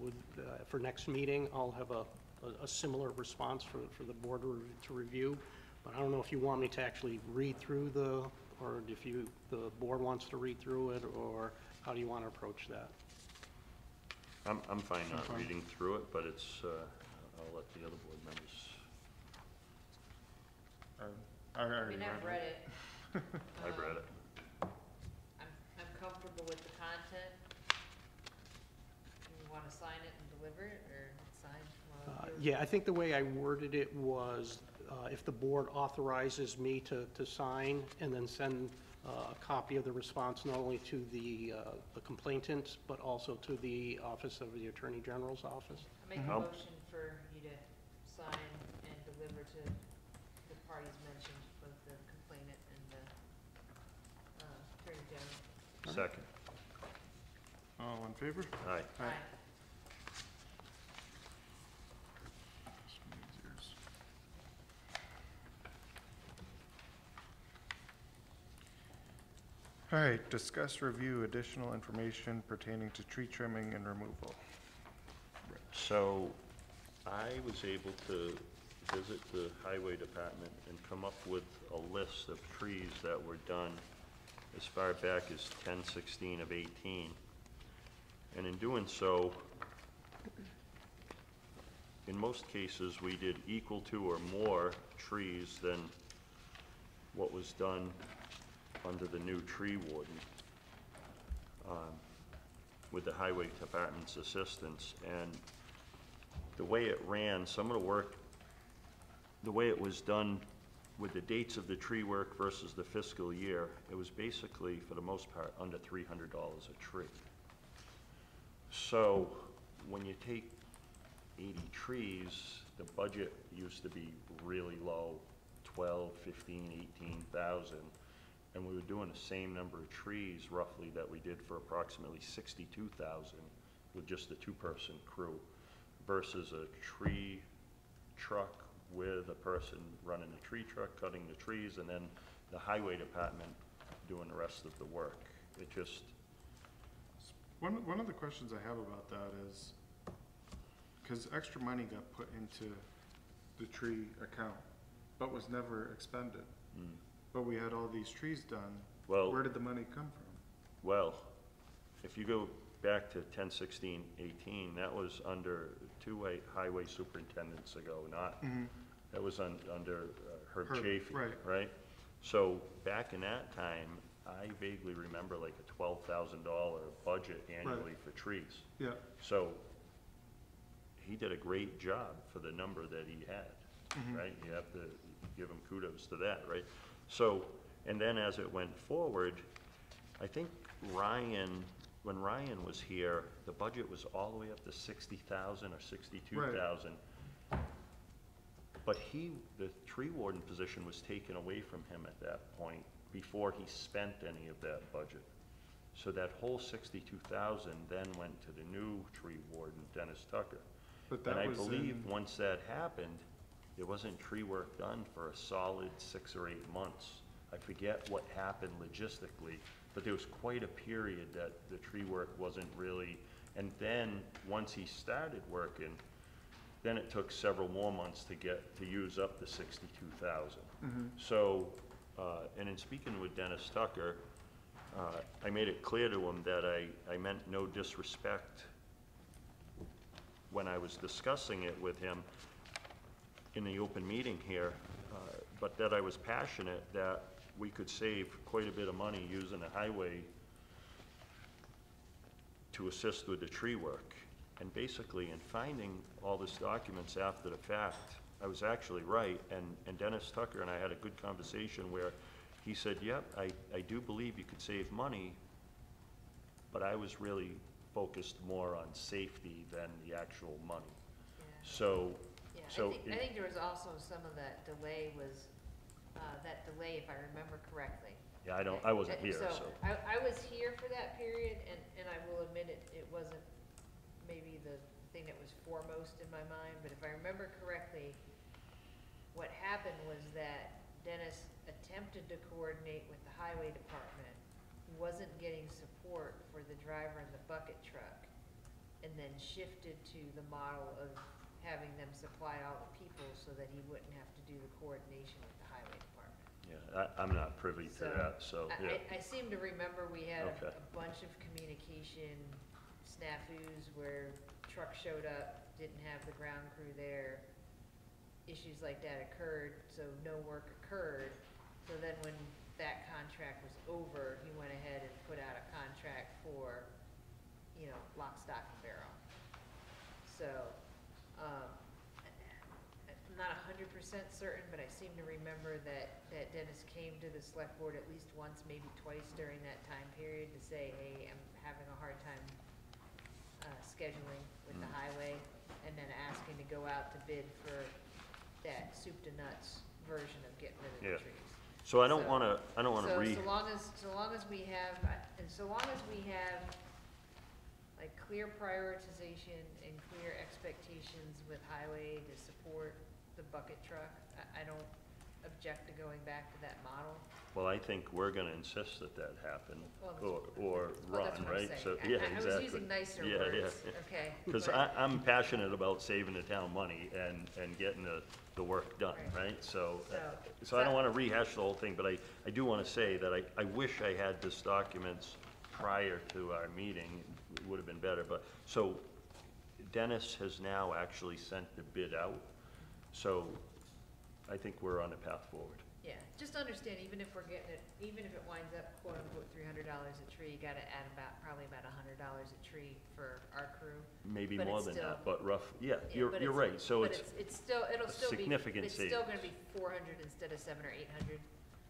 would, uh, for next meeting, I'll have a, a- a similar response for, for the board to to review. But I don't know if you want me to actually read through the, or if you, the board wants to read through it, or how do you want to approach that? I'm, I'm fine not reading through it, but it's, uh, I'll let the other board members. I- I I already mean, I've read read it. it. I've read it. I'm, I'm comfortable with the content. You wanna sign it and deliver it, or sign Uh, tomorrow? Yeah, I think the way I worded it was, uh, if the board authorizes me to, to sign and then send uh, a copy of the response not only to the, uh, the complainant, but also to the Office of the Attorney General's office. I make a I'll- motion for you to sign and deliver to the parties mentioned, both the complainant and the, uh, Attorney General. Second. All in favor? Aye. Aye. All right, discuss review additional information pertaining to tree trimming and removal. So I was able to visit the highway department and come up with a list of trees that were done as far back as ten sixteen of eighteen. And in doing so, in most cases, we did equal to or more trees than what was done under the new tree warden um, with the highway department's assistance. And the way it ran, some of the work, the way it was done with the dates of the tree work versus the fiscal year, it was basically, for the most part, under three hundred dollars a tree. So, when you take eighty trees, the budget used to be really low, twelve, fifteen, eighteen thousand. And we were doing the same number of trees roughly that we did for approximately sixty-two thousand with just a two-person crew versus a tree truck with a person running the tree truck, cutting the trees, and then the highway department doing the rest of the work. It just, One, one of the questions I have about that is, because extra money got put into the tree account, but was never expended. mm, But we had all these trees done. Well- Where did the money come from? well, if you go back to ten sixteen eighteen, that was under two hi- highway superintendents ago, not, that was un, under uh, Herb Herb, Chafee, right. right? So, back in that time, I vaguely remember like a twelve thousand dollar budget annually for trees. Yeah, So, he did a great job for the number that he had, right? You have to give him kudos to that, right? So, and then as it went forward, I think Ryan, when Ryan was here, the budget was all the way up to sixty thousand or sixty-two thousand. But he, the tree warden position was taken away from him at that point, before he spent any of that budget. So that whole sixty-two thousand then went to the new tree warden, Dennis Tucker. but And I was believe, in, once that happened, there wasn't tree work done for a solid six or eight months. I forget what happened logistically, but there was quite a period that the tree work wasn't really, and then, once he started working, then it took several more months to get, to use up the sixty-two thousand. So, Uh, And in speaking with Dennis Tucker, uh, I made it clear to him that I, I meant no disrespect when I was discussing it with him in the open meeting here, uh, but that I was passionate that we could save quite a bit of money using the highway to assist with the tree work. And basically, in finding all these documents after the fact, I was actually right, and, and Dennis Tucker and I had a good conversation where he said, yep, I, I do believe you could save money, but I was really focused more on safety than the actual money. So, Yeah, I so. think, I think there was also some of that delay was, uh, that delay, if I remember correctly. Yeah, I don't, I wasn't here, so. I, I was here for that period, and, and I will admit it, it wasn't maybe the thing that was foremost in my mind, but if I remember correctly, what happened was that Dennis attempted to coordinate with the highway department, wasn't getting support for the driver in the bucket truck, and then shifted to the model of having them supply all the people so that he wouldn't have to do the coordination with the highway department. Yeah, I, I'm not privy to So, that, so, I- yeah. I, I seem to remember we had a- Okay. a bunch of communication snafus where trucks showed up, didn't have the ground crew there. Issues like that occurred, so no work occurred. So then when that contract was over, he went ahead and put out a contract for, you know, lock, stock, and barrel. So, um, I'm not hundred percent certain, but I seem to remember that, that Dennis came to the select board at least once, maybe twice during that time period to say, hey, I'm having a hard time, scheduling with the Mm. highway, and then asking to go out to bid for that soup to nuts version of getting rid of Yeah. the trees. So I don't So- wanna, I don't wanna So, re, so long as, so long as we have, and so long as we have, like, clear prioritization and clear expectations with highway to support the bucket truck, I, I don't object to going back to that model. well, I think we're gonna insist that that happen, Well, or, or Well, run, that's what I'm right? saying. So, I- yeah, I- I was exactly. using nicer Yeah, yeah, words, yeah. okay? Cause but- I, I'm passionate about saving the town money and, and getting the, the work done, Right. right? So, uh, So- so I don't wanna rehash the whole thing, but I, I do wanna say that I, I wish I had this documents prior to our meeting, it would've been better, but, so Dennis has now actually sent the bid out, so I think we're on a path forward. Yeah, just understand, even if we're getting it, even if it winds up quote unquote three hundred dollars a tree, you gotta add about, probably about a hundred dollars a tree for our crew. Maybe But more it's than still- that, but rough, yeah, Yeah, you're, but you're it's- right, so but it's, It's still, it'll still be, significant it's still gonna be four hundred instead of seven or eight hundred.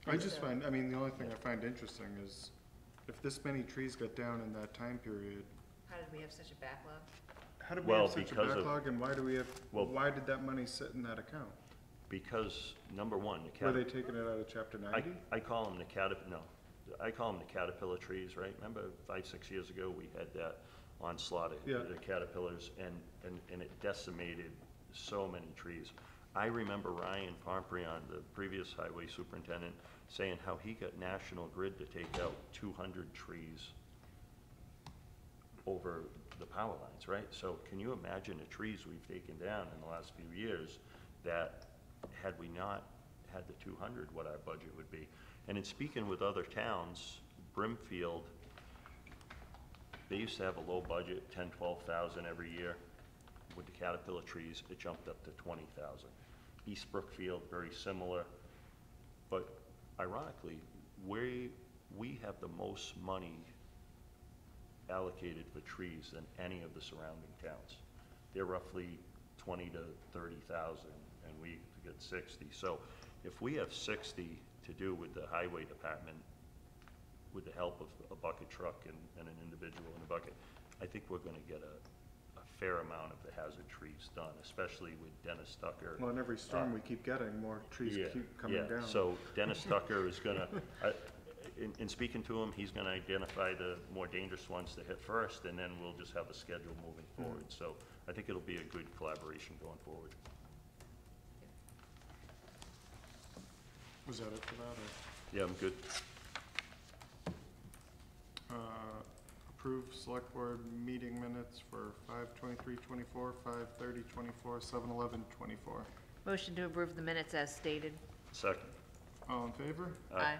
I just find, I mean, the only thing I find interesting is if this many trees got down in that time period, How did we have such a backlog? how did we Well, have such a because of- backlog and why do we have, Well- why did that money sit in that account? Because, number one, the Were they taking it out of chapter I, ninety? I call them the caterp, no, I call them the caterpillar trees, right? Remember five, six years ago, we had that onslaught of Yeah. the caterpillars and, and, and it decimated so many trees. I remember Ryan Pomprion, the previous highway superintendent, saying how he got National Grid to take out two hundred trees over the power lines, right? So can you imagine the trees we've taken down in the last few years that had we not had the two hundred, what our budget would be? And in speaking with other towns, Brimfield, they used to have a low budget, 10, 12,000 every year. With the caterpillar trees, it jumped up to twenty thousand. East Brookfield, very similar. But ironically, we, we have the most money allocated for trees than any of the surrounding towns. They're roughly twenty to thirty thousand, and we get sixty. So if we have sixty to do with the highway department, with the help of a bucket truck and, and an individual in a bucket, I think we're gonna get a, a fair amount of the hazard trees done, especially with Dennis Tucker. Well, in every storm we keep getting, more trees Yeah, keep coming yeah. down. So Dennis Tucker is gonna, I- in, in speaking to him, he's gonna identify the more dangerous ones to hit first, and then we'll just have a schedule moving Mm-hmm. forward. So I think it'll be a good collaboration going forward. Was that it for that, or? Yeah, I'm good. Uh, Approve select board meeting minutes for five twenty-three twenty-four, five thirty twenty-four, seven eleven twenty-four. Motion to approve the minutes as stated. Second. All in favor? Aye. Aye.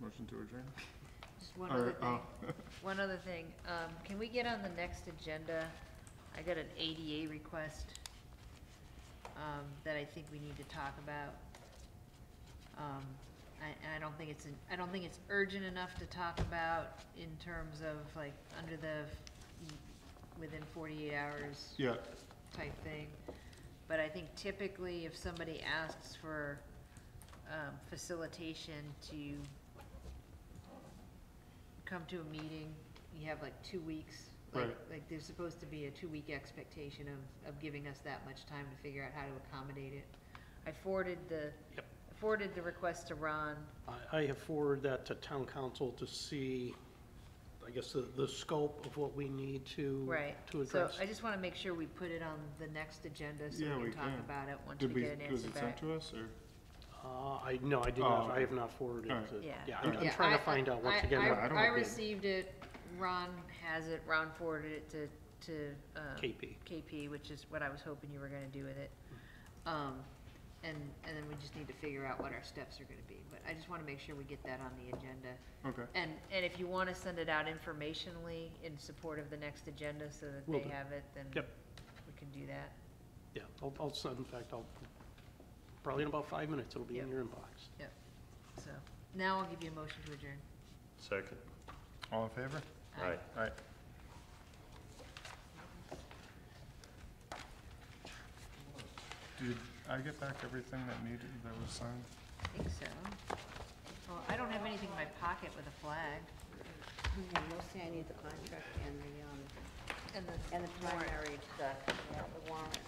Motion to adjourn? Just one Or, other oh, thing, one other thing, um, can we get on the next agenda? I got an ADA request, um, that I think we need to talk about. Um, I, I don't think it's, I don't think it's urgent enough to talk about in terms of like, under the, within forty-eight hours Yeah, type thing. But I think typically if somebody asks for, um, facilitation to come to a meeting, you have like two weeks. Like, Right. like there's supposed to be a two-week expectation of, of giving us that much time to figure out how to accommodate it. I forwarded the, Yep. I forwarded the request to Ron. I, I have forwarded that to town counsel to see, I guess, the, the scope of what we need to, Right. to So address. I just wanna make sure we put it on the next agenda so Yeah, we we can talk can. about it once we did we, get an was answer it back. sent to us, or? Uh, I, no, I did Oh, not, I have not forwarded Alright. it. Yeah. Yeah, I'm, I'm Yeah, trying I- to find out, once I- again, I- what I don't I have received it, Ron has it, Ron forwarded it to, to, um. KP. KP, which is what I was hoping you were gonna do with it. Um, and, and then we just need to figure out what our steps are gonna be, but I just wanna make sure we get that on the agenda. Okay, And, and if you wanna send it out informationally in support of the next agenda so that Will they do. have it, then Yep. we can do that. Yeah, I'll, I'll send, in fact, I'll, probably in about five minutes, it'll be in Yep. your inbox. Yep. So, now I'll give you a motion to adjourn. Second. all in favor? Aye. Aye. Did I get back everything that needed, that was signed? I think so. Well, I don't have anything in my pocket with a flag Yeah, mostly I need the contract and the, um, and the and the warrant. primary, the, yeah, the warrant.